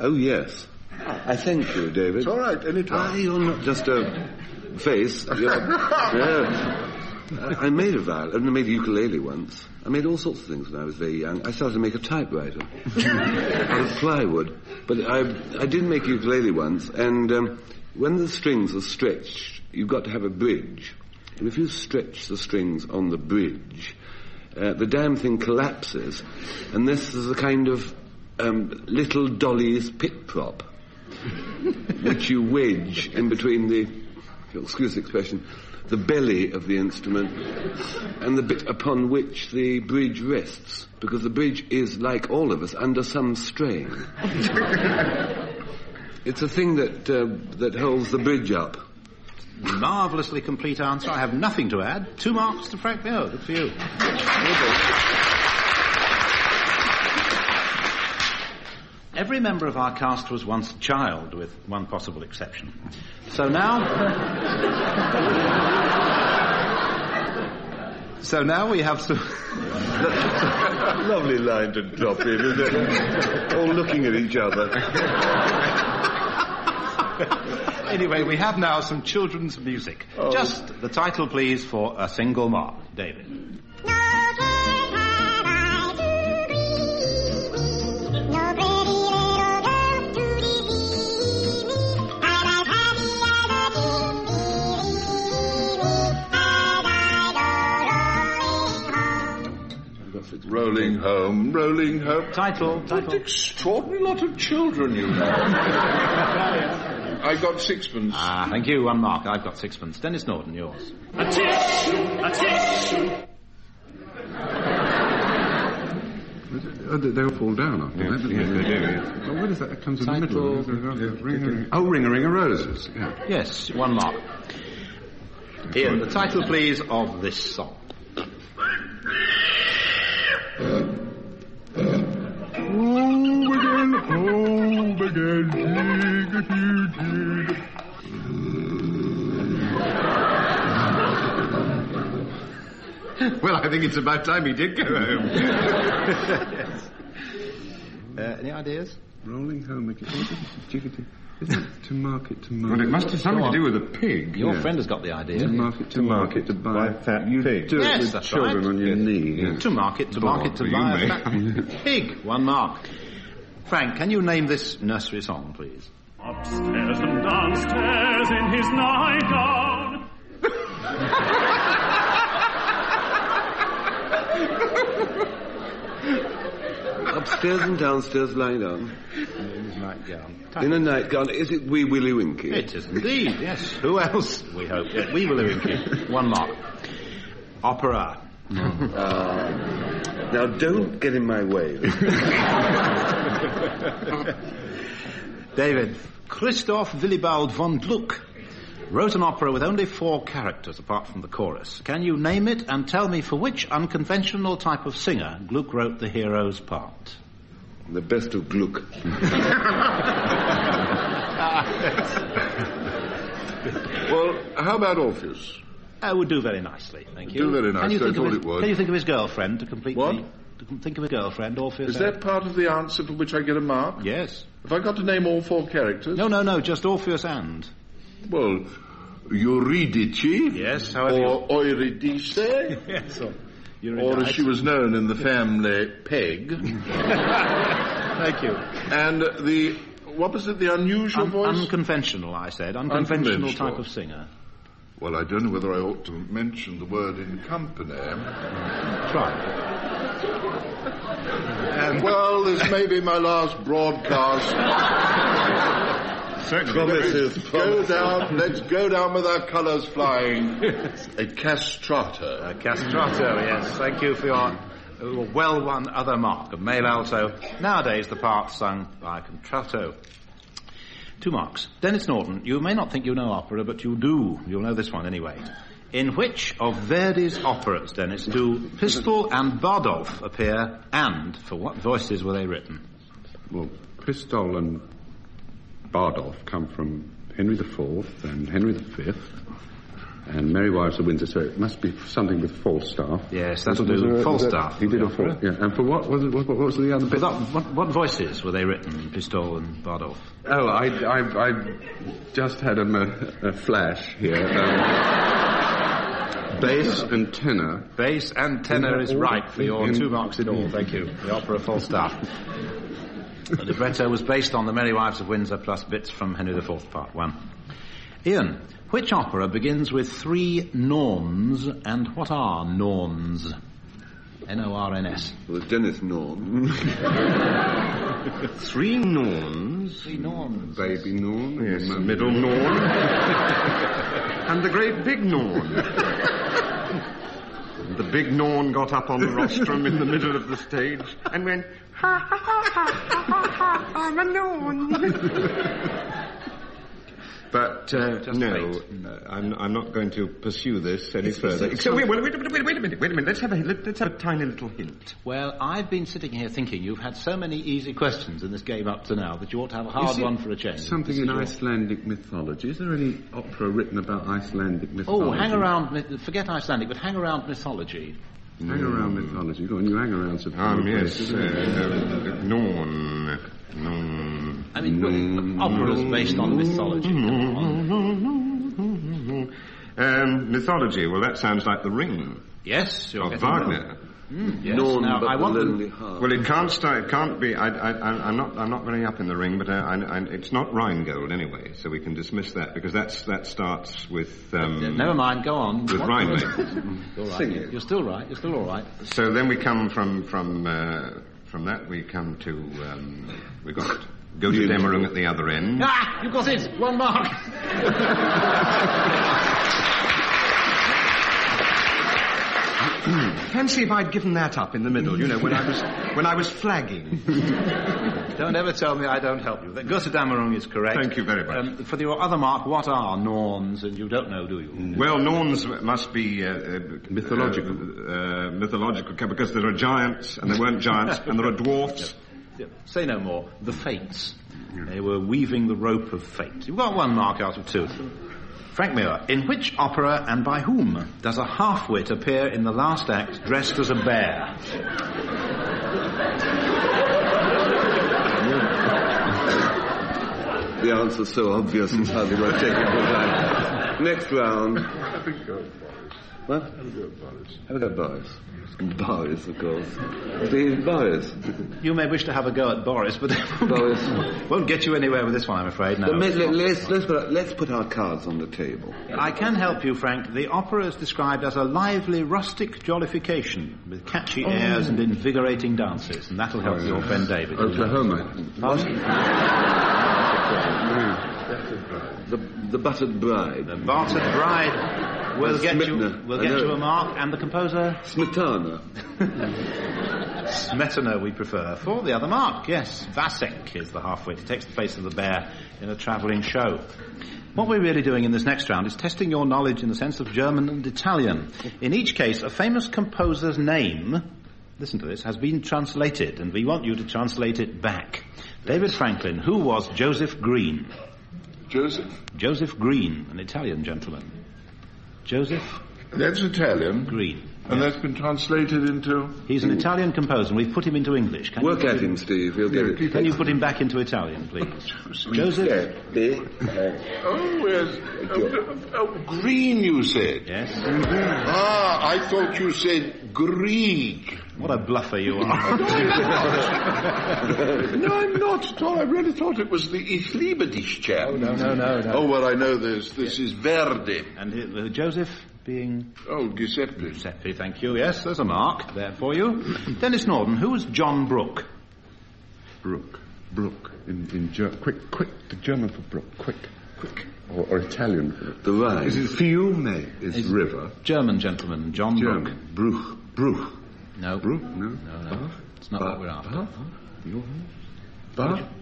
Oh, yes. I thank you, David. It's all right, Ah, anytime. you're not just a face. You're, yeah. I I made a violin. I made a ukulele once. I made all sorts of things when I was very young. I started to make a typewriter out of plywood. But I, I did make a ukulele once, and um, when the strings are stretched, you've got to have a bridge. And if you stretch the strings on the bridge, uh, the damn thing collapses, and this is a kind of um, little dolly's pit prop, which you wedge in between the, excuse the expression, the belly of the instrument and the bit upon which the bridge rests, because the bridge is, like all of us, under some strain. it's a thing that uh, that holds the bridge up. Marvellously complete answer. I have nothing to add. Two marks to Frank Muir. Good for you. Every member of our cast was once a child, with one possible exception. So now. so now we have some. Lovely line to drop in, isn't it? All looking at each other. Anyway, we have now some children's music. Oh. Just the title, please, for a single mark. David. Rolling home, rolling home. Title, What title. extraordinary lot of children you have. I got sixpence. Ah, thank you. One mark. I've got sixpence. Denis Norden, yours. A tissue, a tissue. Oh, they, they all fall down after that, don't yes, they? they do, Oh, what is that? It comes in the middle. Ring, oh, Ring a Ring of Roses. Yeah. Yes, one mark. Ian, the title, please, of this song. Home again, home again, dig-a-dig-dig. Well, I think it's about time he did go home. Uh, any ideas? Rolling home again. What is it? Jiggity. Isn't it to market to market? Well, it must have something to do with a pig. Your Yeah. friend has got the idea. To market to, market to buy. A fat pig. Do Yes, it with that's children right. on your knee. Yeah. To market, to market, to buy a fat pig. One mark. Frank, can you name this nursery song, please? Upstairs and downstairs in his nightgown. Upstairs and downstairs lying down. In his nightgown. In a nightgown. Is it Wee Willie Winky? It is indeed, yes. Who else? We hope. Yeah, we will Winky. One mark. Opera. Ah. now don't get in my way. David, Christoph Willibald von Gluck wrote an opera with only four characters apart from the chorus. Can you name it and tell me for which unconventional type of singer Gluck wrote the hero's part? the best of Gluck. Well, how about Orpheus? I would do very nicely, thank you. Do very Can you nicely, I think of thought his- it would. Can you think of his girlfriend to complete What? the... Think of a girlfriend, Orpheus? Is that part of the answer for which I get a mark? Yes. Have I got to name all four characters? No, no, no, just Orpheus and. Well, Eurydice. Yes, however Or Eurydice. Yes, or... or as she was known in the family, Peg. Thank you. and the, what was it, the unusual Un- voice? unconventional, I said. Unconventional, Unconventional. type of singer. well, I don't know whether I ought to mention the word in company. Try. Well, this may be my last broadcast. Promises, Go promises. down, let's go down with our colours flying. A castrato. A castrato, yes. Thank you for your uh, well-won other mark of male alto. Nowadays, the part sung by a contralto. Two marks. Denis Norden, you may not think you know opera, but you do. You'll know this one anyway. In which of Verdi's operas, Denis, do Pistol and Bardolph appear, and for what voices were they written? Well, Pistol and Bardolph come from Henry IV and Henry V and Merry Wives of Windsor, so it must be something with Falstaff. Yes, that'll Was do. there Falstaff. He did a. Fall, yeah. And for what was, it, what, what was the other bit? that, what, what voices were they written, Pistol and Bardolph? Oh, I, I, I just had a, a flash here. Um, bass and tenor. Bass and tenor is right for your two marks in all. Thank you. The opera full Falstaff. The libretto was based on The Merry Wives of Windsor plus bits from Henry IV, Part 1. Ian, which opera begins with three norns, and what are norns? N-O-R-N-S. Well, Denis Norden. Three Norns. Three norns. Baby Norn. Yes, the middle Norn. and the great big Norn. the big Norn got up on the rostrum in the middle of the stage and went, ha ha ha ha ha ha ha, I'm a Norn. But uh, no, no, I'm, I'm not going to pursue this any further. So wait, wait, wait, wait, wait, wait a minute, wait a minute. Let's have a let, let's have a tiny little hint. Well, I've been sitting here thinking you've had so many easy questions in this game up to now that you ought to have a hard one for a change. Something in is your- Icelandic mythology. Is there any opera written about Icelandic mythology? Oh, hang around, myth- forget Icelandic, but hang around mythology. Hang around mythology. Go on, you hang around some Um, yes, places. uh, uh, Norn, Norn. I mean, well, opera's based on mythology. On. Um, mythology. Well, that sounds like The Ring Yes, you're of Wagner. well. Mm, yes. None now, but I want them- lonely heart. Well, it can't start. It can't be. I, I, I, I'm not. I'm not very up in the ring, but uh, I, I, it's not Rheingold anyway. So we can dismiss that because that's that starts with. Um, Never mind, go on. With What- rhyme. You're right. Sing it. You're still right. You're still all right. So then we come from from uh, from that we come to um, we got Götterdämmerung at the other end. Ah, you got it. One mark. Fancy if I'd given that up in the middle. You know when I was when I was flagging. Don't ever tell me I don't help you. The Götterdämmerung is correct. Thank you very much. Um, for your other mark, what are Norns? And you don't know, do you? Well, Norns must be uh, uh, Mythological. uh, uh, mythological because there are giants and there weren't giants and there are dwarfs. Yeah, Say no more. The Fates. They were weaving the rope of fate. You've got one mark out of two. Frank Muir, in which opera and by whom does a half-wit appear in the last act dressed as a bear? The answer's so obvious it's hardly worth taking your time. Next round. What? Have a go at Boris. Boris, of course. Steve, Boris. You may wish to have a go at Boris, but Boris. won't get you anywhere with this one, I'm afraid. No. Let, let, let's, let's, put, let's put our cards on the table. I can help you, Frank. The opera is described as a lively, rustic jollification with catchy oh. airs and invigorating dances, and that'll help oh, your friend David. Oklahoma. Pardon? The, the Bartered Bride. The Bartered Bride will get you Smetana. will get you a mark, and the composer Smetana. Smetana we prefer for the other mark. Yes, Vasek is the half-wit. He takes the place of the bear in a travelling show. What we're really doing in this next round is testing your knowledge in the sense of German and Italian. In each case, a famous composer's name, listen to this, has been translated, and we want you to translate it back. David Franklin, who was Joseph Green? Joseph. Joseph Green, an Italian gentleman. Joseph That's Italian. Green. And that's been translated into. He's an Italian composer, and we've put him into English. Can Work you at him, Steve. He'll get it. Can you put him back into Italian, please? Joseph. Oh, yes. Oh, oh, green, you said. Yes. Ah, I thought you said Greek. What a bluffer you are. no, I'm not at all. I really thought it was the Ich liebe dich chap. no, no, no, no. Oh, well, I know this. This is Verdi. And uh, Joseph being Oh, Giuseppe. Giuseppe, thank you. Yes, there's a mark there for you. Denis Norden, who was John Brooke? Brook. Brook. In, in Ger- quick, quick. The German for brook. Quick. Quick. Or, or Italian for it. The Rhine. Is it fiume? Is river. German gentleman, John Brooke. German. Bruch. Bruch. No. Brook? No. No, no. It's not what we're after.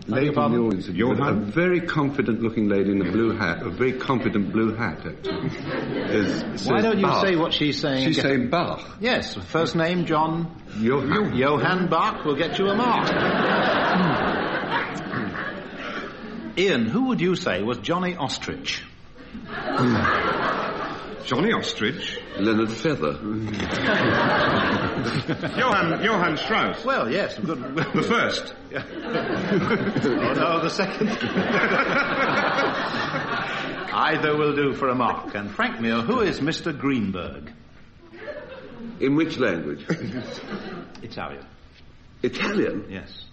Lady your pardon? Johann. Johann? A very confident looking lady in a blue hat. A very confident blue hat, actually. Is, Why don't you Bach. say what she's saying? She's saying Bach. Yes, first name John Johann. Johann Bach will get you a mark. Ian, who would you say was Johnny Ostrich? Johnny Ostrich. Leonard Feather. Johann Johann Strauss. Well, yes, good. The first. oh no, the second. Either will do for a mark. And Frank Muir, who is Mr. Greenberg? In which language? Italian. Italian? Yes.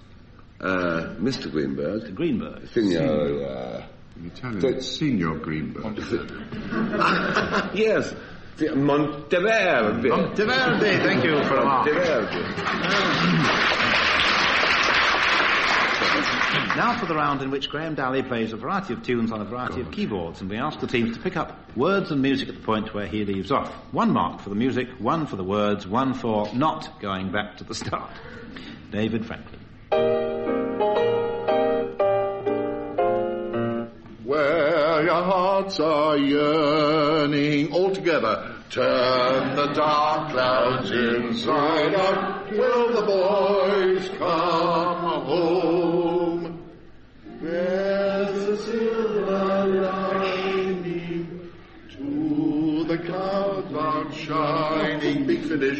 Uh, Mr. Greenberg. Greenberg. Signor. Uh, In Italian, it's Signor Greenberg. yes. The- Monteverdi. Monteverdi, thank you for a mark. Now for the round in which Graham Dalley plays a variety of tunes on a variety of keyboards, and we ask the teams to pick up words and music at the point where he leaves off. One mark for the music, one for the words, one for not going back to the start. David Franklin. Your hearts are yearning all together. Turn the dark clouds inside out. Will the boys come home? There's a silver lining to the clouds are shining. Big finish.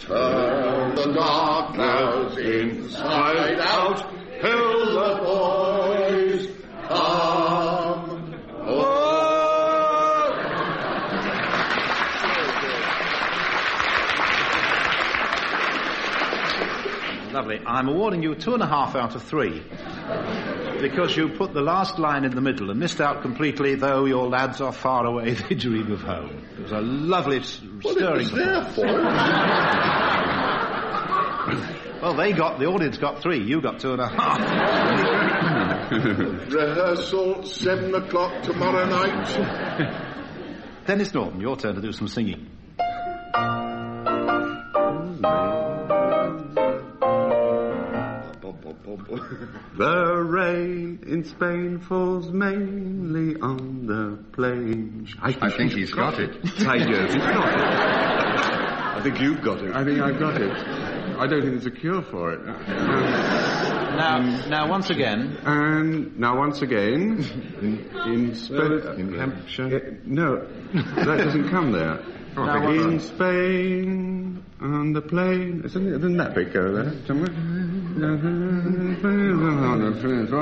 Turn the dark clouds inside out. Till the boys Lovely. I'm awarding you two and a half out of three. Because you put the last line in the middle and missed out completely, though your lads are far away, they dream of home. It was a lovely, stirring performance. Well, they got, the audience got three, you got two and a half. Rehearsal, seven o'clock tomorrow night. Denis Norden, your turn to do some singing. The rain in Spain falls mainly on the plains. I think, he's got it. I don't. He's got it. I think you've got it. I think I've got it. I don't think there's a cure for it. Um, now, now, once again, And now, once again, in, in Spain, in Hampshire. Uh, no, that doesn't come there. Now, in once- Spain, on the plain. Isn't, doesn't that bit go there somewhere?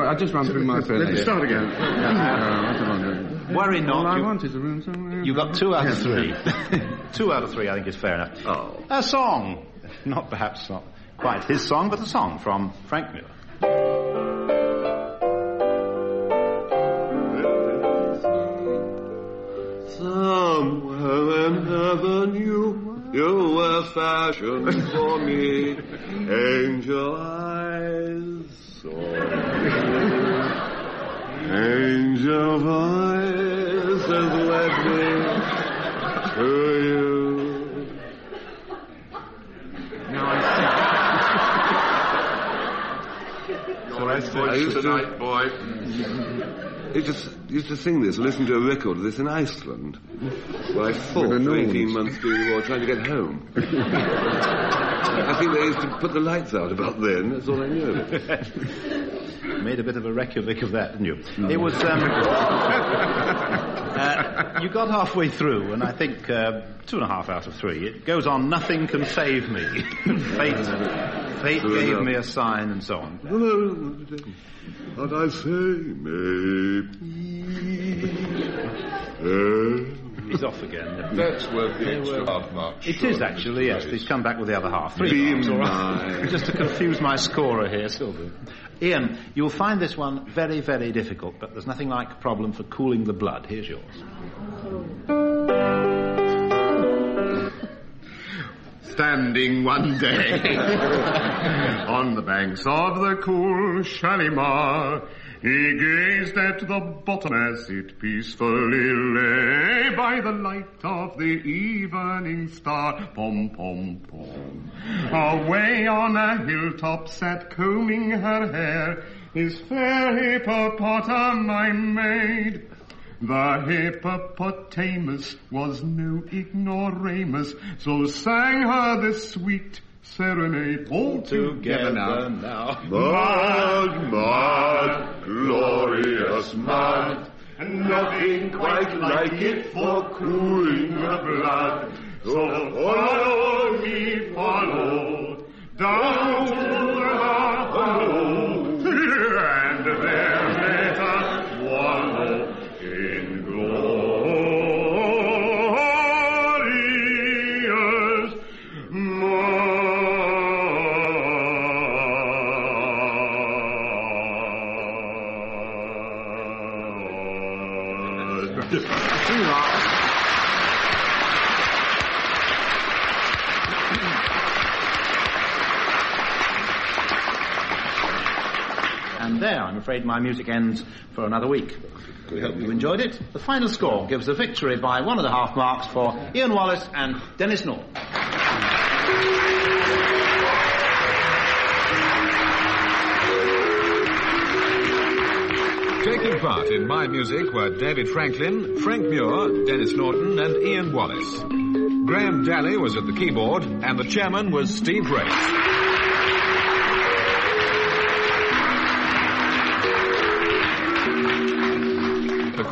I just run through my pen. Let's start again. worry All not. I you- want is a room somewhere. You got two out of three. two out of three, I think is fair enough. Oh. A song. Not perhaps not quite his song, but a song from Frank Muir. Somewhere in heaven you, you were fashioned for me. Angel eyes saw you. Angel voice has led me to you. Your I voice used to- tonight, boy. I used to, used to sing this, listen to a record of this in Iceland, where I fought for 18 months during the war trying to get home. I think they used to put the lights out about then, that's all I know. Made a bit of a Reykjavik of that, didn't you? It was. Um, uh, you got halfway through, and I think uh, two and a half out of three. It goes on. Nothing can save me. fate, fate True gave me a sign, and so on. What I say, maybe. He's off again. That's worth the extra half mark. It is actually, yes. He's come back with the other half. Three Be marks, all right. Just to confuse my scorer here, Sylvia. Ian, you'll find this one very, very difficult, but there's nothing like a problem for cooling the blood. Here's yours. Standing one day on the banks of the cool Shalimar, he gazed at the bottom as it peacefully lay by the light of the evening star. Pom pom pom. Away on a hilltop sat combing her hair his fair hippopotamus my maid. The hippopotamus was no ignoramus, so sang her this sweet serenade all together now. Mud, mud, glorious mud. And nothing quite like it for cooling the blood. So follow me, follow, down to the hollow, and there there, I'm afraid my music ends for another week. We hope you enjoyed it. The final score gives a victory by one and a half marks for Ian Wallace and Denis Norden. Taking part in My Music were David Franklin, Frank Muir, Denis Norden, and Ian Wallace. Graham Dalley was at the keyboard, and the chairman was Steve Race.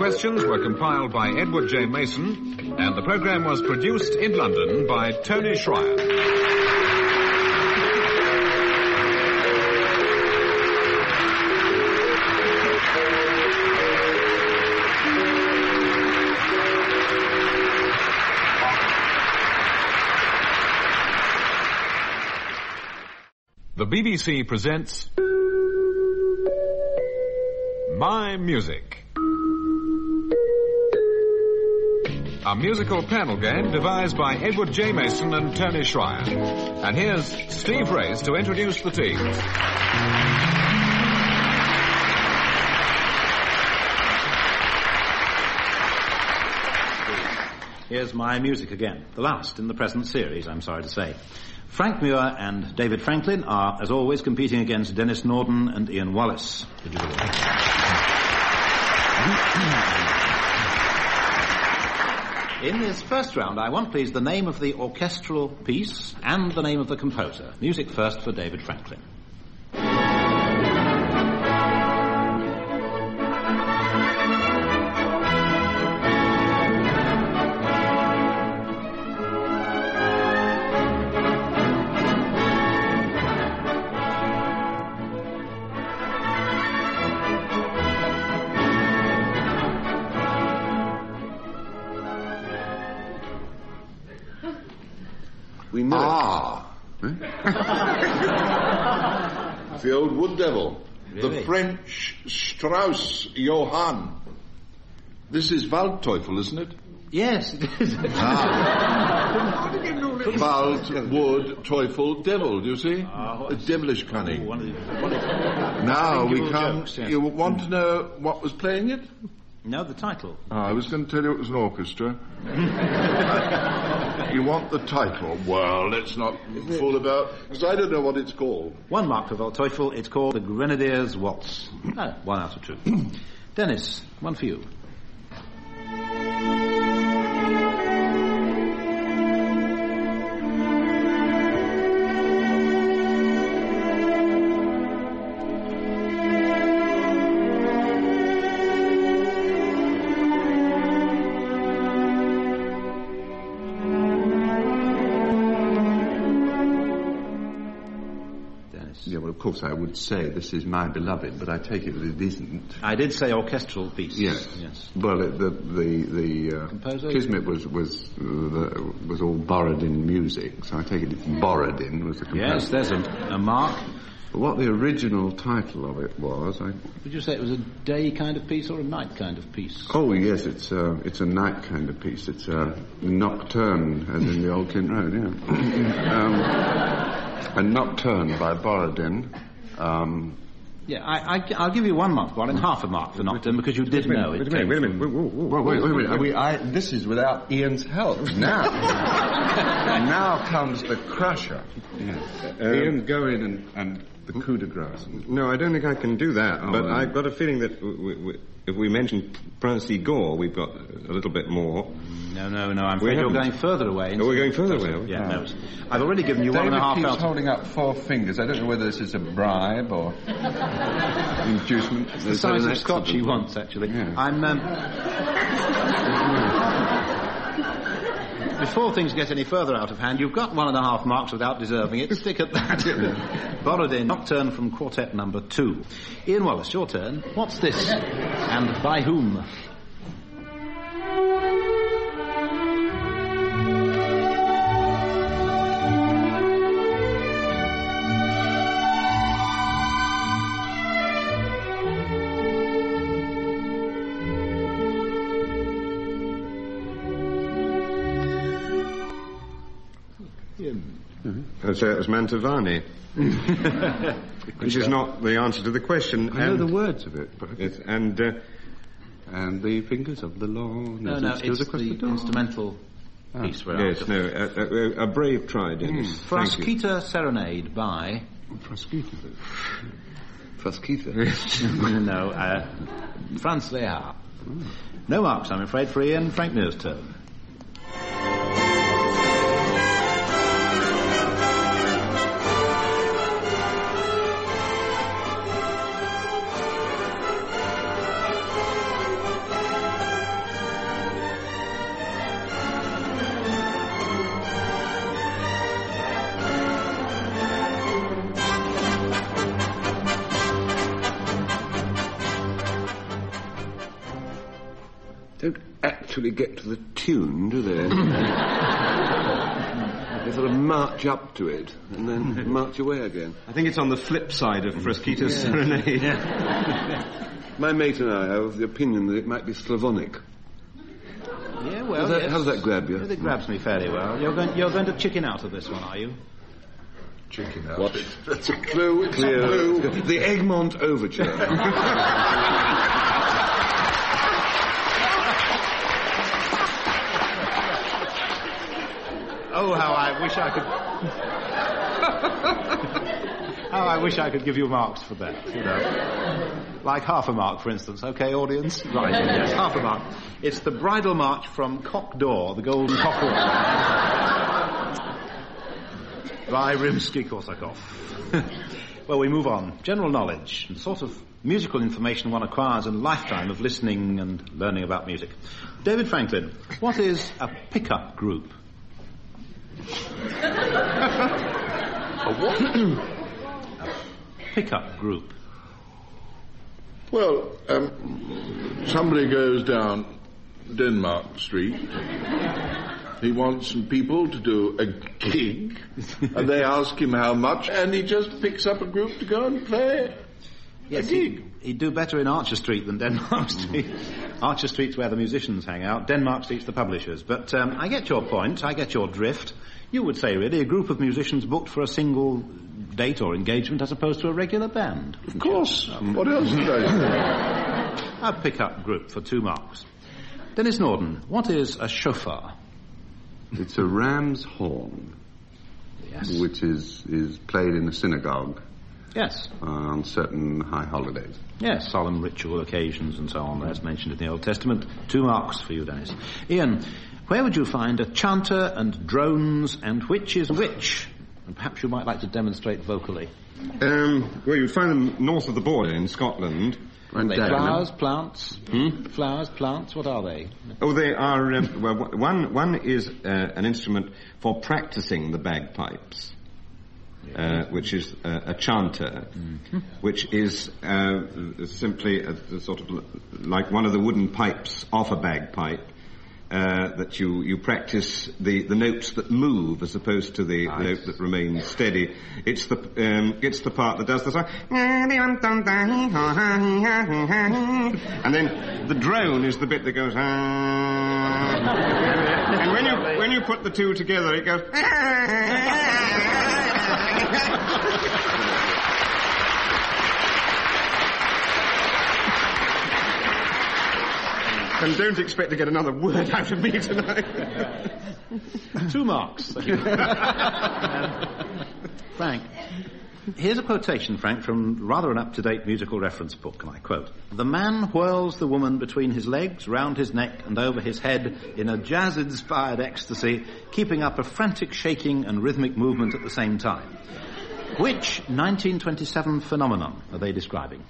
Questions were compiled by Edward J. Mason, and the program was produced in London by Tony Shryane. The BBC presents My Music. A musical panel game devised by Edward J. Mason and Tony Shryane. And here's Steve Race to introduce the teams. Here's my music again, the last in the present series, I'm sorry to say. Frank Muir and David Franklin are, as always, competing against Denis Norden and Ian Wallace. In this first round, I want, please, the name of the orchestral piece and the name of the composer. Music first for David Franklin. Strauss Johann. This is Waldteufel, isn't it? Yes, it is. Wald, wood, Teufel, devil, do you see? Ah, A devilish cunning. One of the- one of- Now we Singular come. jokes, yes. You want to know what was playing it? No, the title. Ah, I was going to tell you it was an orchestra. you want the title? Well, let's not fool about, because I don't know what it's called. One mark for Waldteufel. It's called the Grenadiers Waltz. No, one out of two. Denis, one for you. Course I would say this is my beloved, but I take it that it isn't. I did say orchestral piece. Yes. Yes. Well, it, the the the uh, Composer? Kismet was was uh, the, was all Borodin music, so I take it it's Borodin was the composer. Yes, there's a, a mark. But what the original title of it was, I Would you say it was a day kind of piece or a night kind of piece? oh yes, it's a it's a night kind of piece. It's a nocturne, as in the old Kent Road, yeah. um, a nocturne by Borodin. Um, Yeah, I, I, will give you one mark for it and half a mark for Nocturne because you did know it. Wait a minute, wait a minute. Whoa, whoa, whoa. Wait, wait a minute. We, I, this is without Ian's help. Now, now comes the crusher. Ian, go in and, and the coup de grace. No, I don't think I can do that. Oh, but well. I've got a feeling that w- w- w- if we mention Prince Igor, we've got a little bit more. No, no, no, I'm We afraid you're going further away. Oh, we're going further away, are? Yeah, no. I've already given you one David and a half keeps out. holding up four fingers. I don't know whether this is a bribe or inducement. It's the size of scotch he wants, actually. Yeah. I'm. Um, before things get any further out of hand, you've got one and a half marks without deserving it. Stick at that. Borodin, Nocturne from Quartet Number Two. Ian Wallace, your turn. What's this? And by whom? I'd say it was Mantovani. Which is not the answer to the question. I know the words of it, but Yes, and uh, and the fingers of the law. No, no, it's the instrumental ah. piece we're yes, no, a, a, uh, uh, a brave try, Denis. Hmm. Thank you. Frasquita Serenade by. Frasquita. Frasquita. no, uh, Franz Lehar. Hmm. No marks, I'm afraid, for Ian. Frank Muir's turn. Don't actually get to the tune, do they? They sort of march up to it and then march away again. I think it's on the flip side of Frasquita's Serenade. My mate and I have the opinion that it might be Slavonic. Yeah, well, that- yes. how does that grab you? It grabs me fairly well. You're going, you're going to chicken out of this one, are you? Chicken out. What? That's a clue. It's Clear. a clue. The Egmont Overture. Oh, how I wish I could. how I wish I could give you marks for that, you know. Like half a mark, for instance. Okay, audience? Right, yes, half a mark. It's the bridal march from Coq d'Or, the Golden Cockerel. by Rimsky-Korsakov. well, we move on. General knowledge, the sort of musical information one acquires in a lifetime of listening and learning about music. David Franklin, what is a pickup group? A what? Pickup group. Well, um, somebody goes down Denmark Street. He wants some people to do a gig, and they ask him how much, and he just picks up a group to go and play Yes, a gig. He'd, he'd do better in Archer Street than Denmark Street. Archer Street's where the musicians hang out. Denmark Street's the publishers. But um, I get your point. I get your drift. You would say, really, a group of musicians booked for a single date or engagement as opposed to a regular band. Of course. What else did I say? A pickup group for two marks. Denis Norden, what is a shofar? It's a ram's horn, Yes. which is, is played in a synagogue Yes. uh, on certain high holidays. Yes, solemn ritual occasions and so on, as mentioned in the Old Testament. Two marks for you, Denis. Ian, where would you find a chanter and drones and which is which? And perhaps you might like to demonstrate vocally. Um, well, you'd find them north of the border in Scotland. Are they flowers, plants? Flowers, plants, what are they? Oh, they are. Um, well, one one is uh, an instrument for practicing the bagpipes, uh, which is uh, a chanter, which is uh, simply a, a sort of l- like one of the wooden pipes off a bagpipe. Uh, that you, you practice the, the notes that move as opposed to the note that remains steady. It's the um, it's the part that does the song. And then the drone is the bit that goes. And when you when you put the two together, it goes. And don't expect to get another word out of me tonight. Two marks. Um, Frank, here's a quotation, Frank, from rather an up-to-date musical reference book, and I quote, The man whirls the woman between his legs, round his neck, and over his head in a jazz-inspired ecstasy, keeping up a frantic shaking and rhythmic movement at the same time. Which 1927 phenomenon are they describing?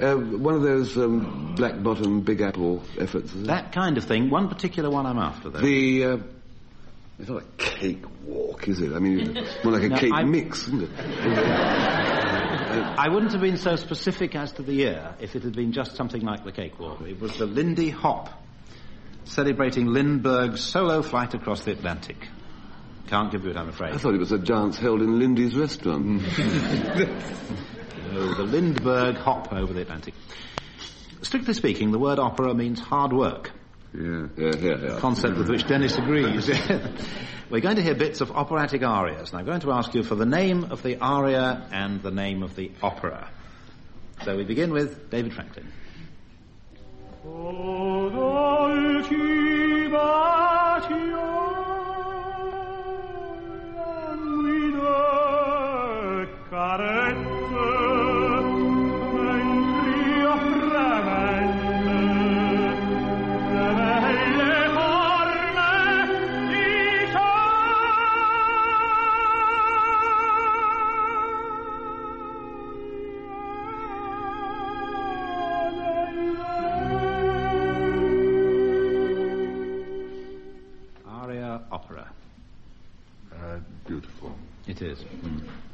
Uh, one of those um, black bottom, big apple efforts. That kind of thing. One particular one I'm after, though. The. Uh, it's not a cake walk, is it? I mean, it's more like a No, cake I- mix, isn't it? I wouldn't have been so specific as to the year if it had been just something like the cake walk. It was the Lindy Hop, celebrating Lindbergh's solo flight across the Atlantic. Can't give you it, I'm afraid. I thought it was a dance held in Lindy's restaurant. No, the Lindbergh Hop over the Atlantic. Strictly speaking, the word opera means hard work. Yeah. yeah, yeah, yeah. concept with which Denis agrees. We're going to hear bits of operatic arias, and I'm going to ask you for the name of the aria and the name of the opera. So we begin with David Franklin. Aria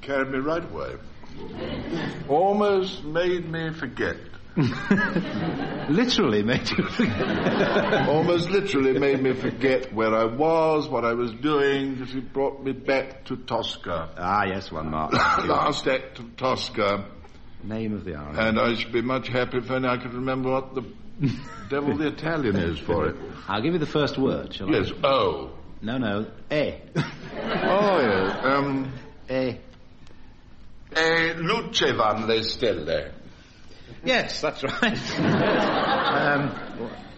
Carried me right away. Almost made me forget Literally made you forget. Almost literally made me forget where I was, what I was doing, because it brought me back to Tosca. Ah, yes, one mark. Last act of Tosca. Name of the aria. And I should be much happier if only I could remember what the devil the Italian is for it. I'll give you the first word, shall Yes, I? O. No, no. A. Oh, yes. Um, A. lucevan le stelle. Yes, that's right. um,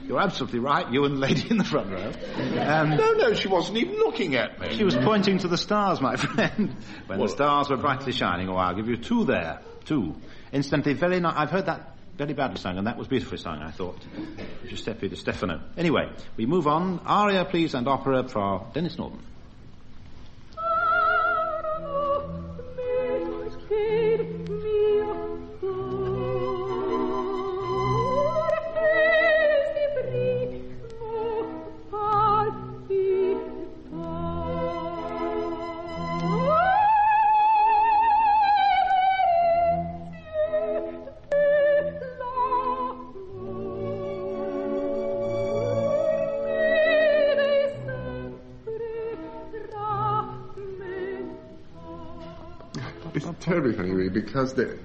you're absolutely right, you and the lady in the front row. Um, No, no, she wasn't even looking at me. She was pointing to the stars, my friend. When Well- the stars were brightly shining. Oh, I'll give you two there. Two. Incidentally, very ni- I've heard that very badly sung, and that was beautifully sung, I thought. Giuseppe Di Stefano. Anyway, we move on. Aria, please, and opera for Denis Norden. Because the,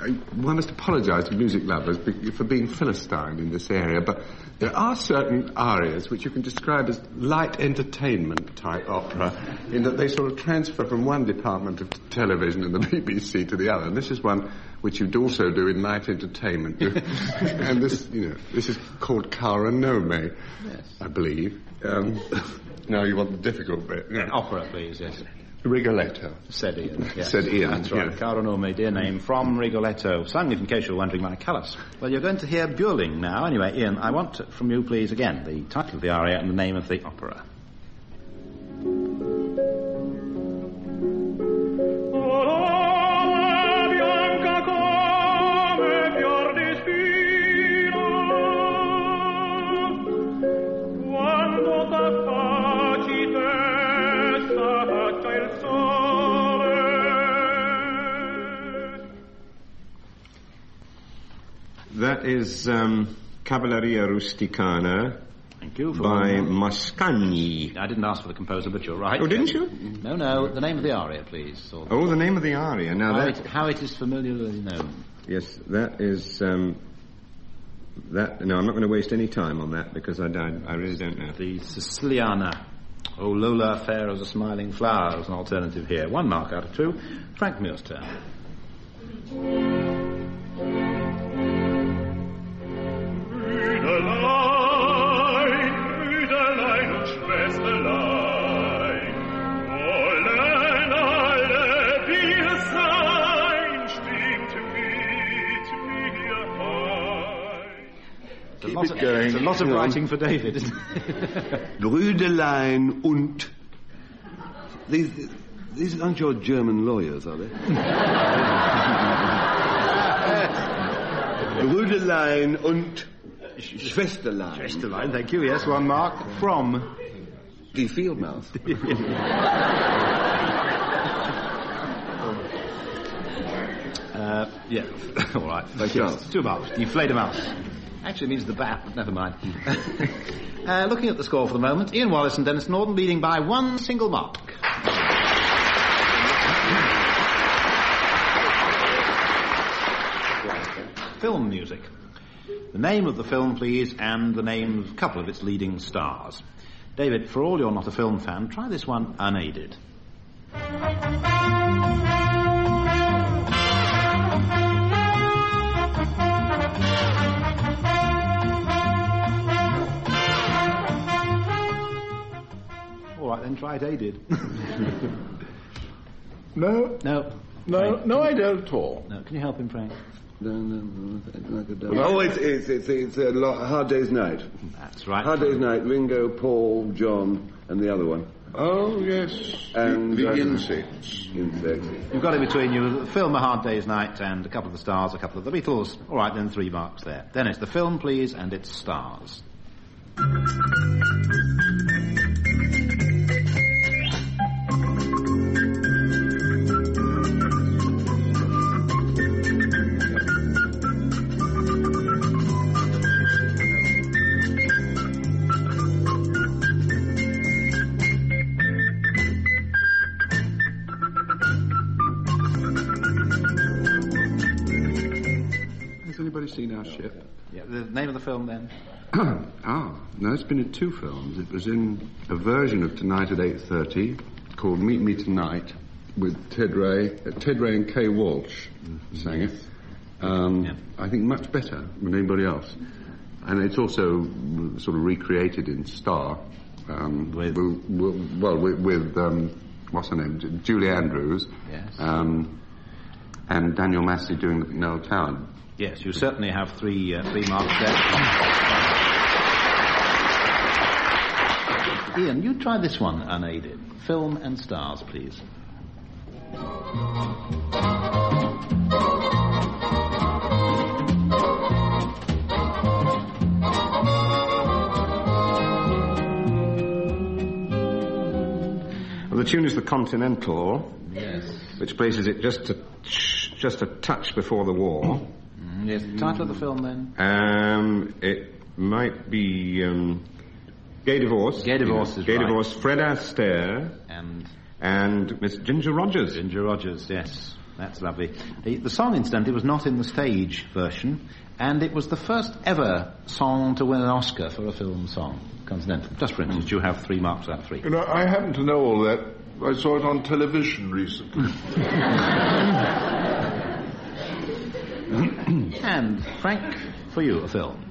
I, one must apologise to music lovers for being philistine in this area, but there are certain arias which you can describe as light entertainment type opera, in that they sort of transfer from one department of television and the BBC to the other. And this is one which you'd also do in light entertainment. and this, you know, this is called Cara Nome, I believe. Um, now you want the difficult bit. Yeah. Opera, please, yes. Rigoletto. Said Ian. Yes. Said Ian, That's right. yeah. Caro Nome, dear name, from Rigoletto. Sung, in case you're wondering, by Callas. Well, you're going to hear Björling now. Anyway, Ian, I want from you, please, again, the title of the aria and the name of the opera. That is um, Cavalleria Rusticana Thank you. For by Mascagni. I didn't ask for the composer, but you're right. Oh, didn't you? No, no. The name of the aria, please. Or Oh, the name of the aria. Now how, that it, how it is familiarly known. yes, that is um, that. No, I'm not going to waste any time on that because I I, I really don't know. The Siciliana. Oh, Lola, fair as a smiling flower, is an alternative here. One mark out of two. Frank Muir's turn. It's a lot of- It's a lot of writing for David, isn't it? Brüderlein und. These, these aren't your German lawyers, are they? Brüderlein und Schwesterlein. Schwesterlein, thank you. Yes, one mark from. Die Fieldmouse. Uh, yeah, all right. Thank you. Yes, Two marks. You flayed a Fledermaus. Actually means the bat, but never mind. uh, looking at the score for the moment, Ian Wallace and Denis Norden leading by one single mark. Film music. The name of the film, please, and the name of a couple of its leading stars. David, for all you're not a film fan, try this one unaided. All right, then try it aided. No, no. no, Frank, no, I don't at all. No, can you help him, Frank? Oh, it's, it's, it's, it's a lo- Hard Day's Night. That's right. Hard Day's Night, Ringo, Paul, John, and the other one. Oh, yes. And, the uh, insects. Insects. You've got it between you the film A Hard Day's Night and a couple of the stars, a couple of the Beatles. All right, then three marks there. Dennis, the film, please, and its stars. Ship. Yeah, the name of the film then? ah, no, it's been in two films. It was in a version of Tonight at 8.30 called Meet Me Tonight with Ted Ray, uh, Ted Ray and Kay Walsh sang it. Um, I think much better than anybody else. And it's also mm, sort of recreated in Star. Um, with, well, with, with um, what's her name? Julie Andrews. Yes. Um, and Daniel Massey doing the Noel Coward. Yes, you certainly have three uh, three marks there. Ian, you try this one unaided. Film and stars, please. Well, the tune is the Continental, Yes. which places it just a, just a touch before the war. Yes, the title of the film then? Um, it might be um, Gay Divorce. Gay Divorce is Gay right. Divorce. Fred Astaire And and Miss Ginger Rogers. Ginger Rogers, yes. That's lovely. The, the song, incidentally, was not in the stage version, and it was the first ever song to win an Oscar for a film song, Continental. Just for instance, you have three marks out of three. You know, I happen to know all that. I saw it on television recently. and, Frank, for you, a film.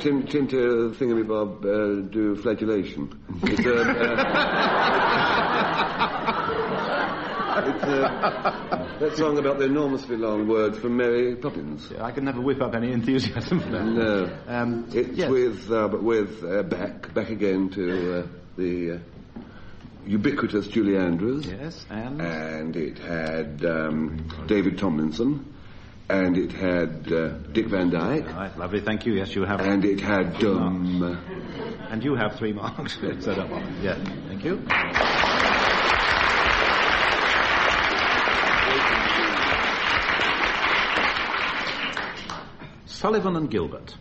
Tim, Tim to Thingamabob uh, do flagellation. It's, uh, it's uh, that song about the enormously long words from Mary Poppins. I can never whip up any enthusiasm for that. No. Um, it's yes. with, uh, with uh, back, back again to uh, the uh, ubiquitous Julie Andrews. Yes, and? And it had um, David Tomlinson. And it had uh, Dick Van Dyke. Right, lovely, thank you. Yes, you have. And it had um, And you have three marks. so don't bother. Yeah, thank you. Sullivan and Gilbert.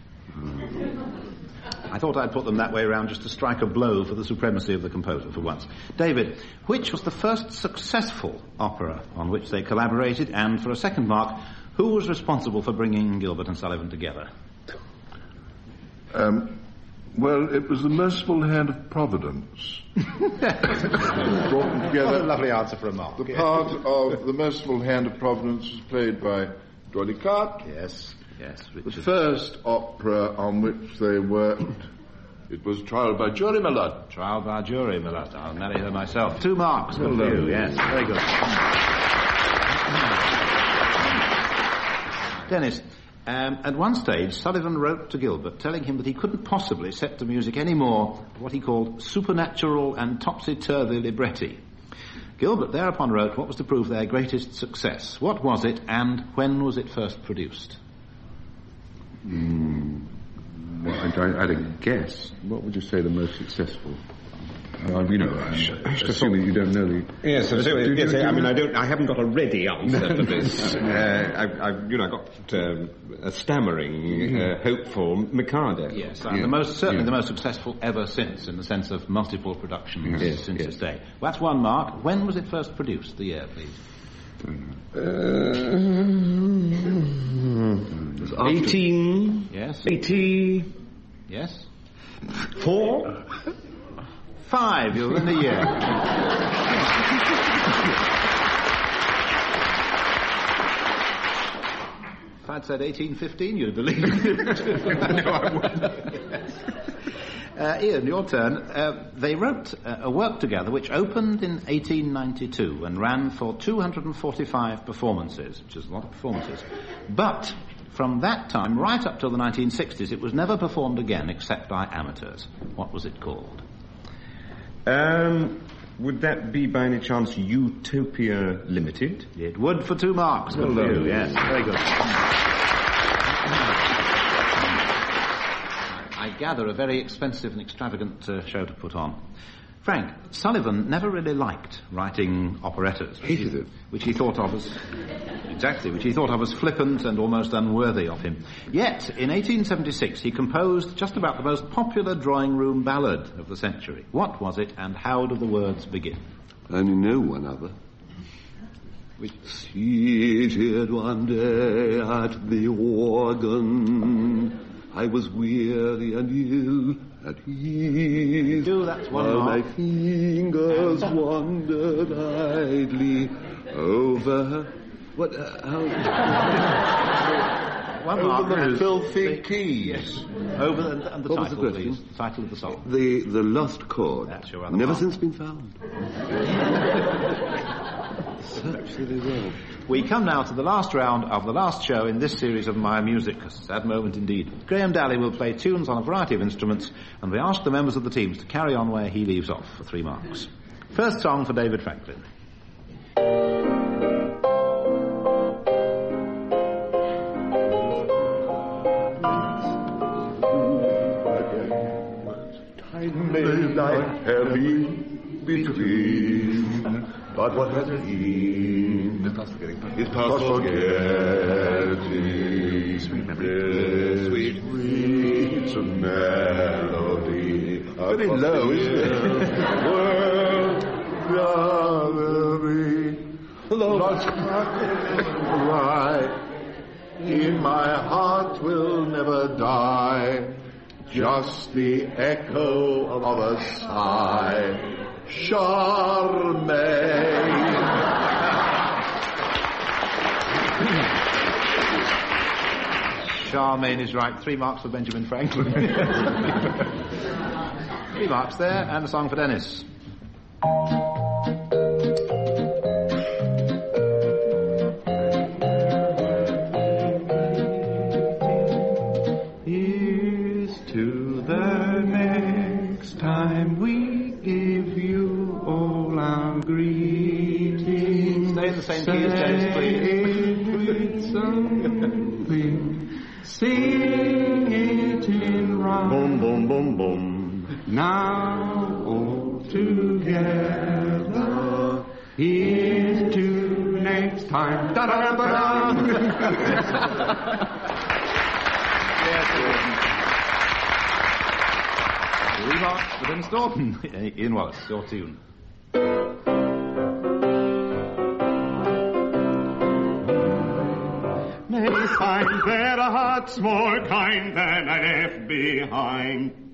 I thought I'd put them that way around just to strike a blow for the supremacy of the composer for once. David, which was the first successful opera on which they collaborated, and for a second mark, who was responsible for bringing Gilbert and Sullivan together? Um, well, it was the merciful hand of Providence. brought them together. What a lovely answer for a mark. The part of the merciful hand of Providence was played by D'Oyly Carte. Yes, yes. The first opera on which they worked, it was Trial by Jury, my lord. Trial by jury, my lord. I'll marry her myself. Two marks. Well for done. you. Yes, very good. Denis, um, at one stage, Sullivan wrote to Gilbert telling him that he couldn't possibly set to music any more what he called supernatural and topsy-turvy libretti. Gilbert thereupon wrote what was to prove their greatest success. What was it, and when was it first produced? Mm, well, I, I, I'd a guess. What would you say the most successful? Uh, you know, I'm assuming you don't know the. Yes, so, Do yes, do you- I mean, I don't, I haven't got a ready answer for this. uh, I, I, you know, I got um, a stammering, uh, hopeful Mikado. Yes, and the most certainly the most successful ever since, in the sense of multiple productions Yes, since yes. its day. Well, that's one mark. When was it first produced? The year, please. Eighteen. Yes. Eighty. Yes. Four. Five. You're in the year. If I'd said 1815, you'd believe it. no, I wouldn't. Uh, Ian, your turn. Uh, they wrote uh, a work together which opened in 1892 and ran for 245 performances, which is a lot of performances. But from that time right up till the 1960s, it was never performed again except by amateurs. What was it called? Um, would that be by any chance Utopia Limited? It would for two marks. Good Well you, yes. Very good. I gather a very expensive and extravagant uh, show to put on. Frank, Sullivan never really liked writing operettas. Which Hated he, it. Which he thought of as, exactly, which he thought of as flippant and almost unworthy of him. Yet, in 1876, he composed just about the most popular drawing room ballad of the century. What was it and how do the words begin? I only know one other. Which... Seated one day at the organ, I was weary and ill at ease. Do that's one While my fingers wandered idly over. What? Uh, how? One Over the filthy the- keys. Over the, and the What was the title, question? please. The title of the song. The the lost chord. That's your other Never mark. since been found. We come now to the last round of the last show in this series of My Music. A sad moment indeed. Graham Dalley will play tunes on a variety of instruments, and we ask the members of the teams to carry on where he leaves off for three marks. First song for David Franklin. Time heavy between, but what has it been is past forgetting. Sweet memory, sweet, sweet melody. Very low, isn't it? World gathering, lost right in my heart will never die. Just the echo of a sigh. Charmaine. Charmaine is right. Three marks for Benjamin Franklin. three marks there, and a song for Denis. All our greetings. Stay in the same key as Denis, please. Say it with something. Sing it in rhyme. Boom, boom, boom, boom. Now all together. Here's to next time. Da da da da. Three marks for Denis Norden. Ian Wallace, your tune. May find there are hearts more kind than I left behind.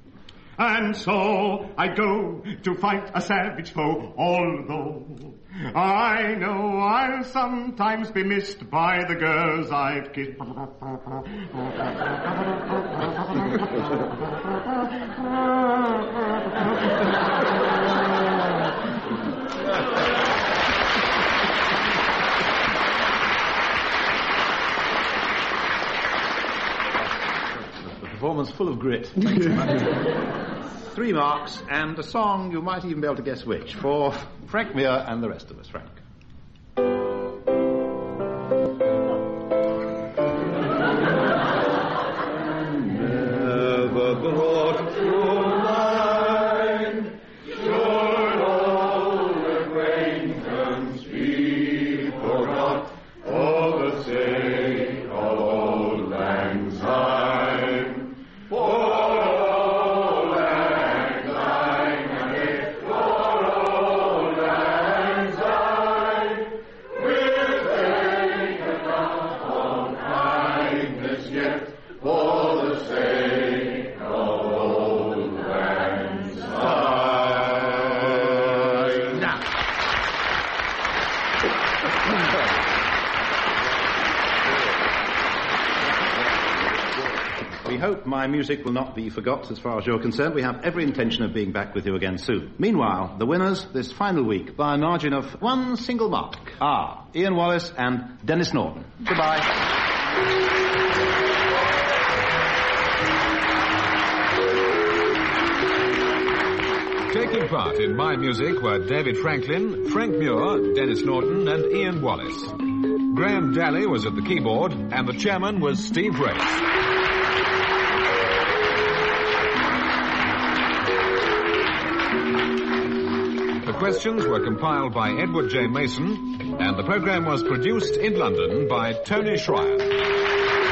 And so I go to fight a savage foe, although I know I'll sometimes be missed by the girls I've kissed. A performance full of grit. Three marks and a song you might even be able to guess which for Frank Muir and the rest of us. Frank. My music will not be forgot as far as you're concerned. We have every intention of being back with you again soon. Meanwhile, the winners this final week by a margin of one single mark are Ian Wallace and Denis Norden. Goodbye. Taking part in My Music were David Franklin, Frank Muir, Denis Norden, and Ian Wallace. Graham Dalley was at the keyboard, and the chairman was Steve Race. The questions were compiled by Edward J. Mason, and the program was produced in London by Tony Shryane.